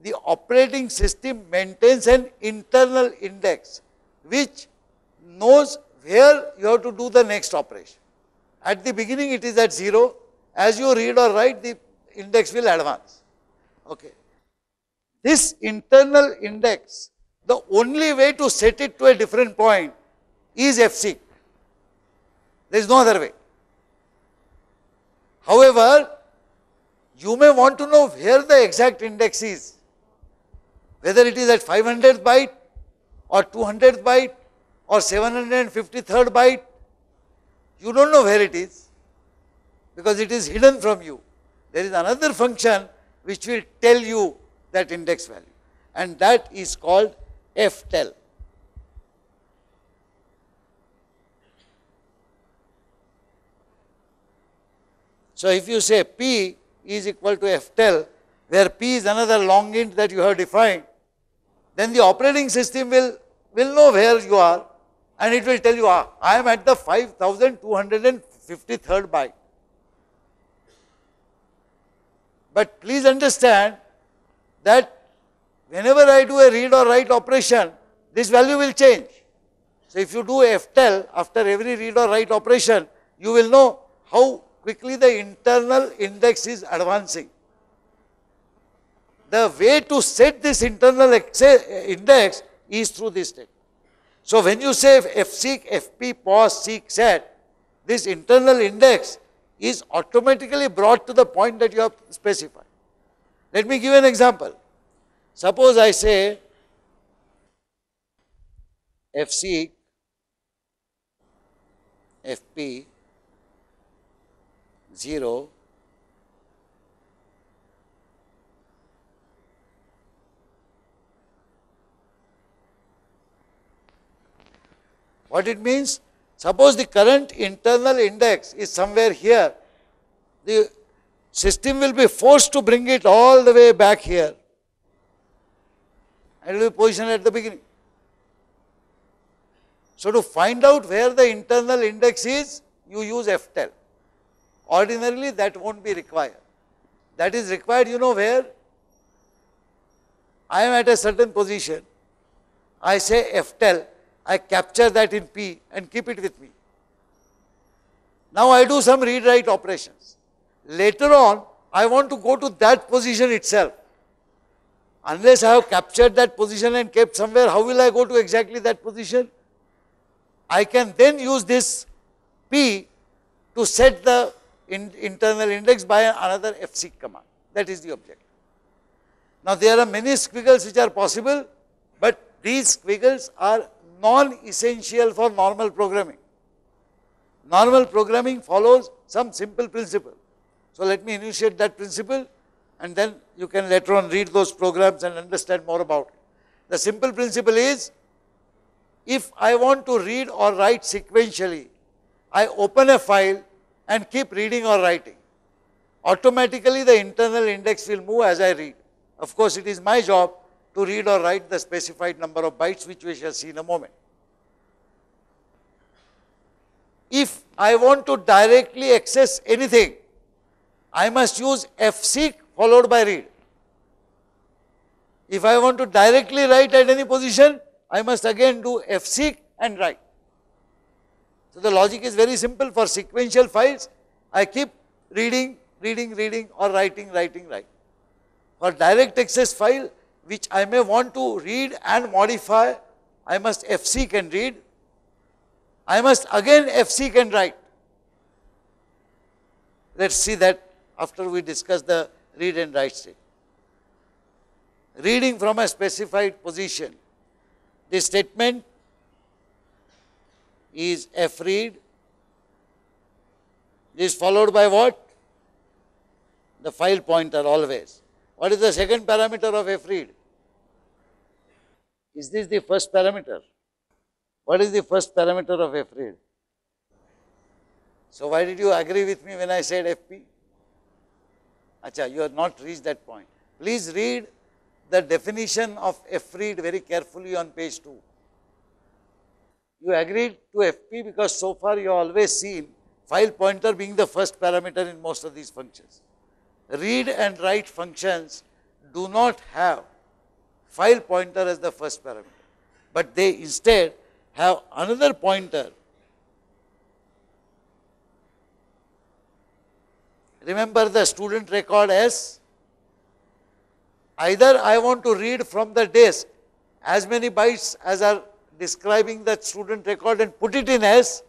the operating system maintains an internal index which knows where you have to do the next operation. At the beginning, it is at 0. As you read or write, the index will advance. Okay. This internal index, the only way to set it to a different point is fseek. There is no other way. However, you may want to know where the exact index is, whether it is at 500th byte or 200th byte or 753rd byte, you do not know where it is because it is hidden from you. There is another function which will tell you that index value and that is called f ftell. So, if you say P is equal to f ftell, where P is another long int that you have defined, then the operating system will, will know where you are and it will tell you, ah, I am at the 5253rd byte. But please understand that whenever I do a read or write operation, this value will change. So, if you do ftell after every read or write operation, you will know how quickly the internal index is advancing. The way to set this internal index is through this statement. So, when you say F seek, fp, pos, seek, set, this internal index is automatically brought to the point that you have specified. Let me give an example. Suppose I say fseek, fp 0 What it means? Suppose the current internal index is somewhere here, the system will be forced to bring it all the way back here and it will be positioned at the beginning. So, to find out where the internal index is, you use ftell. Ordinarily, that won't be required. That is required, you know where? I am at a certain position. I say ftell I capture that in P and keep it with me. Now I do some read write operations. Later on, I want to go to that position itself. Unless I have captured that position and kept somewhere, how will I go to exactly that position? I can then use this P to set the in internal index by another fseek command. That is the objective. Now there are many squiggles which are possible, but these squiggles are non-essential for normal programming. Normal programming follows some simple principle. So, let me initiate that principle and then you can later on read those programs and understand more about it. The simple principle is if I want to read or write sequentially, I open a file and keep reading or writing. Automatically the internal index will move as I read. Of course, it is my job to read or write the specified number of bytes which we shall see in a moment. If I want to directly access anything, I must use fseek followed by read. If I want to directly write at any position, I must again do fseek and write. So, the logic is very simple for sequential files, I keep reading, reading, reading or writing, writing, writing. For direct access file, which I may want to read and modify, I must fseek and read. I must again fseek and write. Let us see that after we discuss the read and write state. Reading from a specified position. the statement is f read. This is followed by what? The file pointer always. What is the second parameter of f read? Is this the first parameter? What is the first parameter of f read? So why did you agree with me when I said fp? Acha, you have not reached that point. Please read the definition of f read very carefully on page 2. You agreed to fp because so far you always seen file pointer being the first parameter in most of these functions read and write functions do not have file pointer as the first parameter, but they instead have another pointer. Remember the student record as either I want to read from the disk as many bytes as are describing that student record and put it in S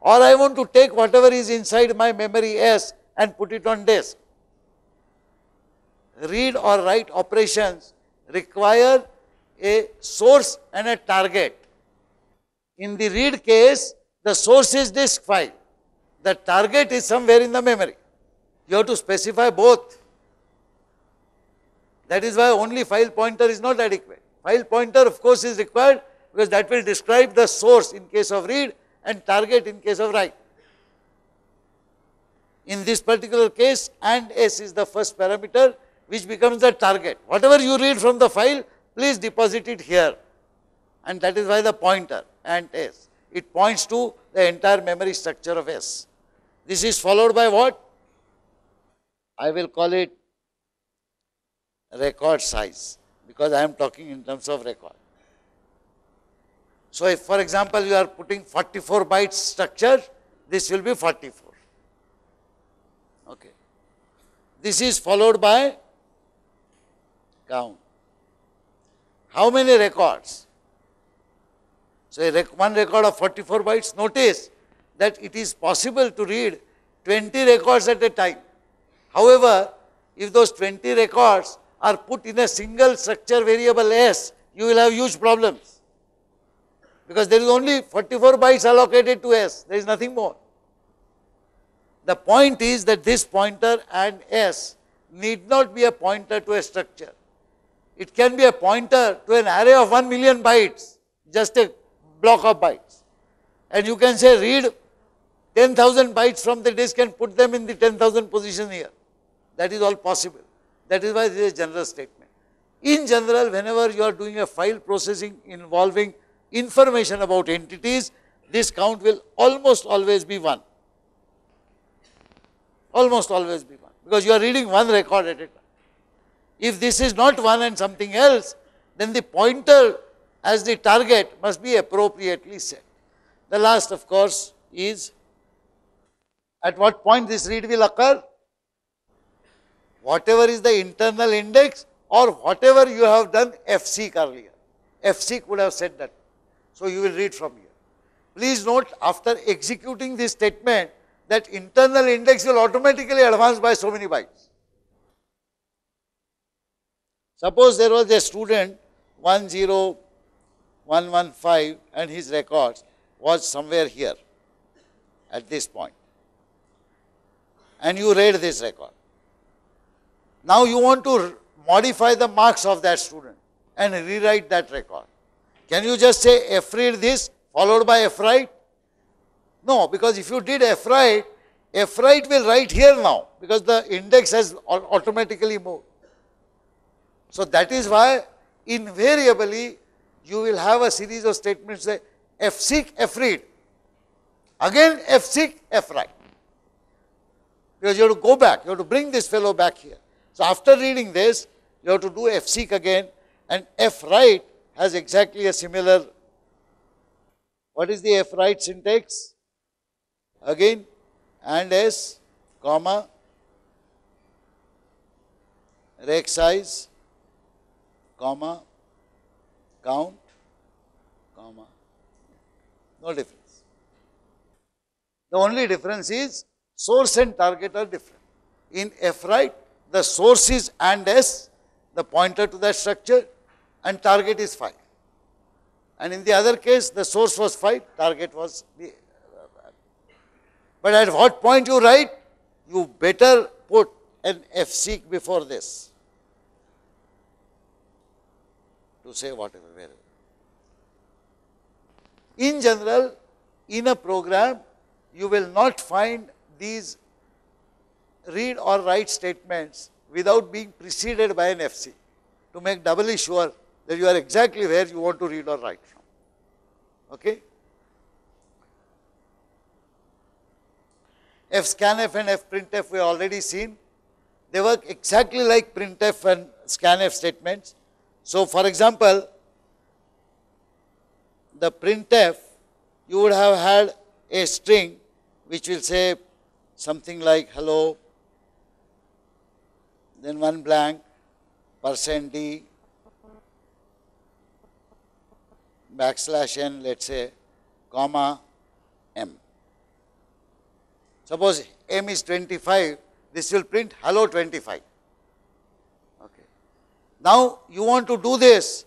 or I want to take whatever is inside my memory S and put it on disk read or write operations require a source and a target. In the read case, the source is disk file, the target is somewhere in the memory. You have to specify both. That is why only file pointer is not adequate. File pointer of course is required because that will describe the source in case of read and target in case of write. In this particular case and S is the first parameter which becomes the target. Whatever you read from the file please deposit it here and that is why the pointer and S. It points to the entire memory structure of S. This is followed by what? I will call it record size because I am talking in terms of record. So, if for example, you are putting 44 bytes structure, this will be 44. Okay. This is followed by count. How many records? So, rec one record of 44 bytes, notice that it is possible to read 20 records at a time. However, if those 20 records are put in a single structure variable S, you will have huge problems. Because there is only 44 bytes allocated to S, there is nothing more. The point is that this pointer and S need not be a pointer to a structure. It can be a pointer to an array of 1 million bytes, just a block of bytes. And you can say read 10,000 bytes from the disk and put them in the 10,000 position here. That is all possible. That is why this is a general statement. In general, whenever you are doing a file processing involving information about entities, this count will almost always be 1. Almost always be 1 because you are reading one record at a time. If this is not 1 and something else, then the pointer as the target must be appropriately set. The last of course is at what point this read will occur? whatever is the internal index or whatever you have done fseek earlier. fseek would have said that. So, you will read from here. Please note after executing this statement that internal index will automatically advance by so many bytes. Suppose there was a student 10115 and his records was somewhere here at this point and you read this record. Now you want to modify the marks of that student and rewrite that record. Can you just say f read this followed by f write? No, because if you did f write, f write will write here now because the index has automatically moved. So that is why invariably you will have a series of statements f seek, f read, again f seek, f write. Because you have to go back, you have to bring this fellow back here. So, after reading this, you have to do f seek again and f write has exactly a similar. What is the f write syntax? Again, and s, comma, rec size, comma, count, comma, no difference. The only difference is source and target are different. In f write, the source is and s, the pointer to that structure and target is 5. And in the other case, the source was 5, target was the. But at what point you write, you better put an f seek before this to say whatever, wherever. In general, in a program, you will not find these read or write statements without being preceded by an fseek to make doubly sure that you are exactly where you want to read or write from. Okay? fscanf and fprintf we already seen. They work exactly like printf and scanf statements. So, for example, the printf you would have had a string which will say something like hello then one blank, percent d, backslash n, let us say, comma m. Suppose m is 25, this will print hello 25. Now, you want to do this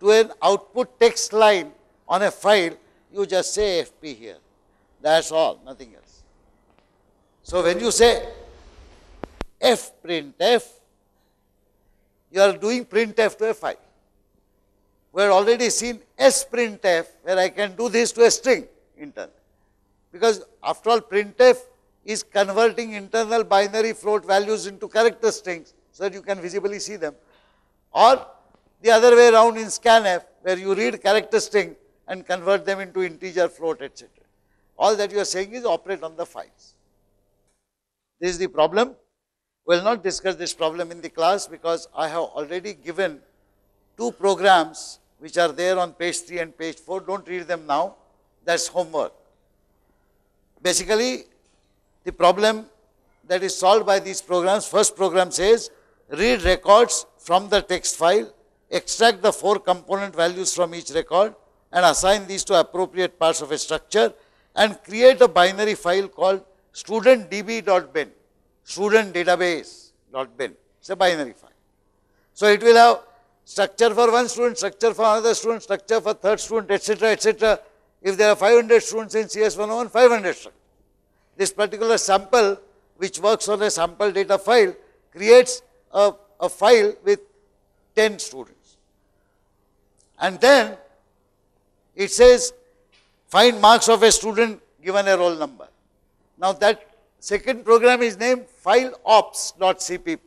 to an output text line on a file, you just say FP here. That is all, nothing else. So, when you say f print f, you are doing printf to a file. We had already seen sprintf where I can do this to a string internal. Because after all printf is converting internal binary float values into character strings so that you can visibly see them. Or the other way around in scanf where you read character string and convert them into integer float etc. All that you are saying is operate on the files. This is the problem. We will not discuss this problem in the class because I have already given two programs which are there on page 3 and page 4. Do not read them now, that is homework. Basically, the problem that is solved by these programs, first program says read records from the text file, extract the four component values from each record and assign these to appropriate parts of a structure and create a binary file called studentdb.bin, student database.bin. It is a binary file. So, it will have structure for one student, structure for another student, structure for third student, etc., etc. If there are 500 students in CS 101, 500 structure. This particular sample which works on a sample data file creates a, a file with 10 students. And then it says find marks of a student given a roll number. Now that second program is named fileops.cpp.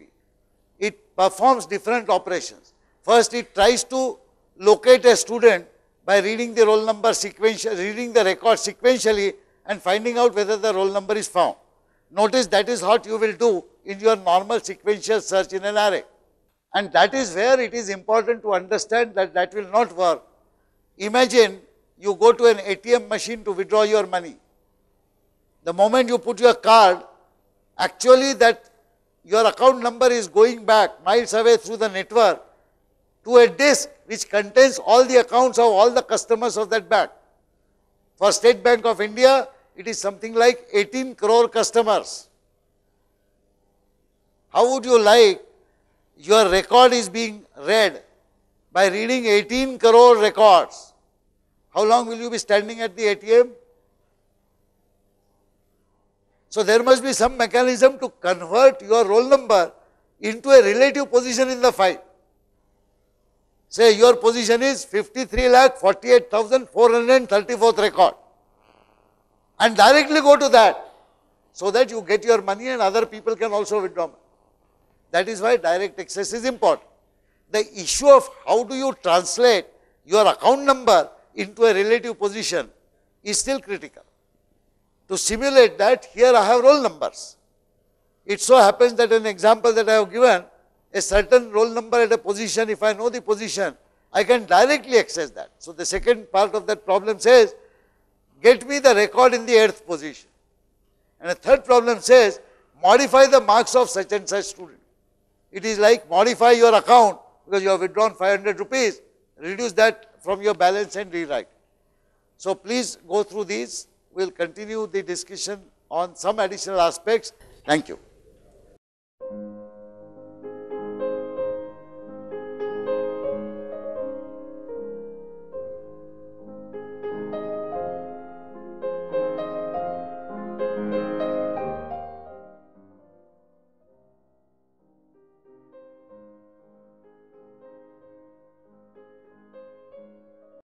It performs different operations. First it tries to locate a student by reading the roll number sequentially, reading the record sequentially and finding out whether the roll number is found. Notice that is what you will do in your normal sequential search in an array. And that is where it is important to understand that that will not work. Imagine you go to an ATM machine to withdraw your money. The moment you put your card, actually that your account number is going back miles away through the network to a disk which contains all the accounts of all the customers of that bank. For State Bank of India, it is something like 18 crore customers. How would you like your record is being read by reading 18 crore records? How long will you be standing at the ATM? So, there must be some mechanism to convert your roll number into a relative position in the file. Say your position is 53 lakh 48,434th record and directly go to that so that you get your money and other people can also withdraw money. That is why direct access is important. The issue of how do you translate your account number into a relative position is still critical. To simulate that, here I have roll numbers. It so happens that an example that I have given, a certain roll number at a position, if I know the position, I can directly access that. So, the second part of that problem says get me the record in the earth position. And a third problem says, modify the marks of such and such student. It is like modify your account because you have withdrawn 500 rupees, reduce that from your balance and rewrite. So please go through these. We will continue the discussion on some additional aspects. Thank you.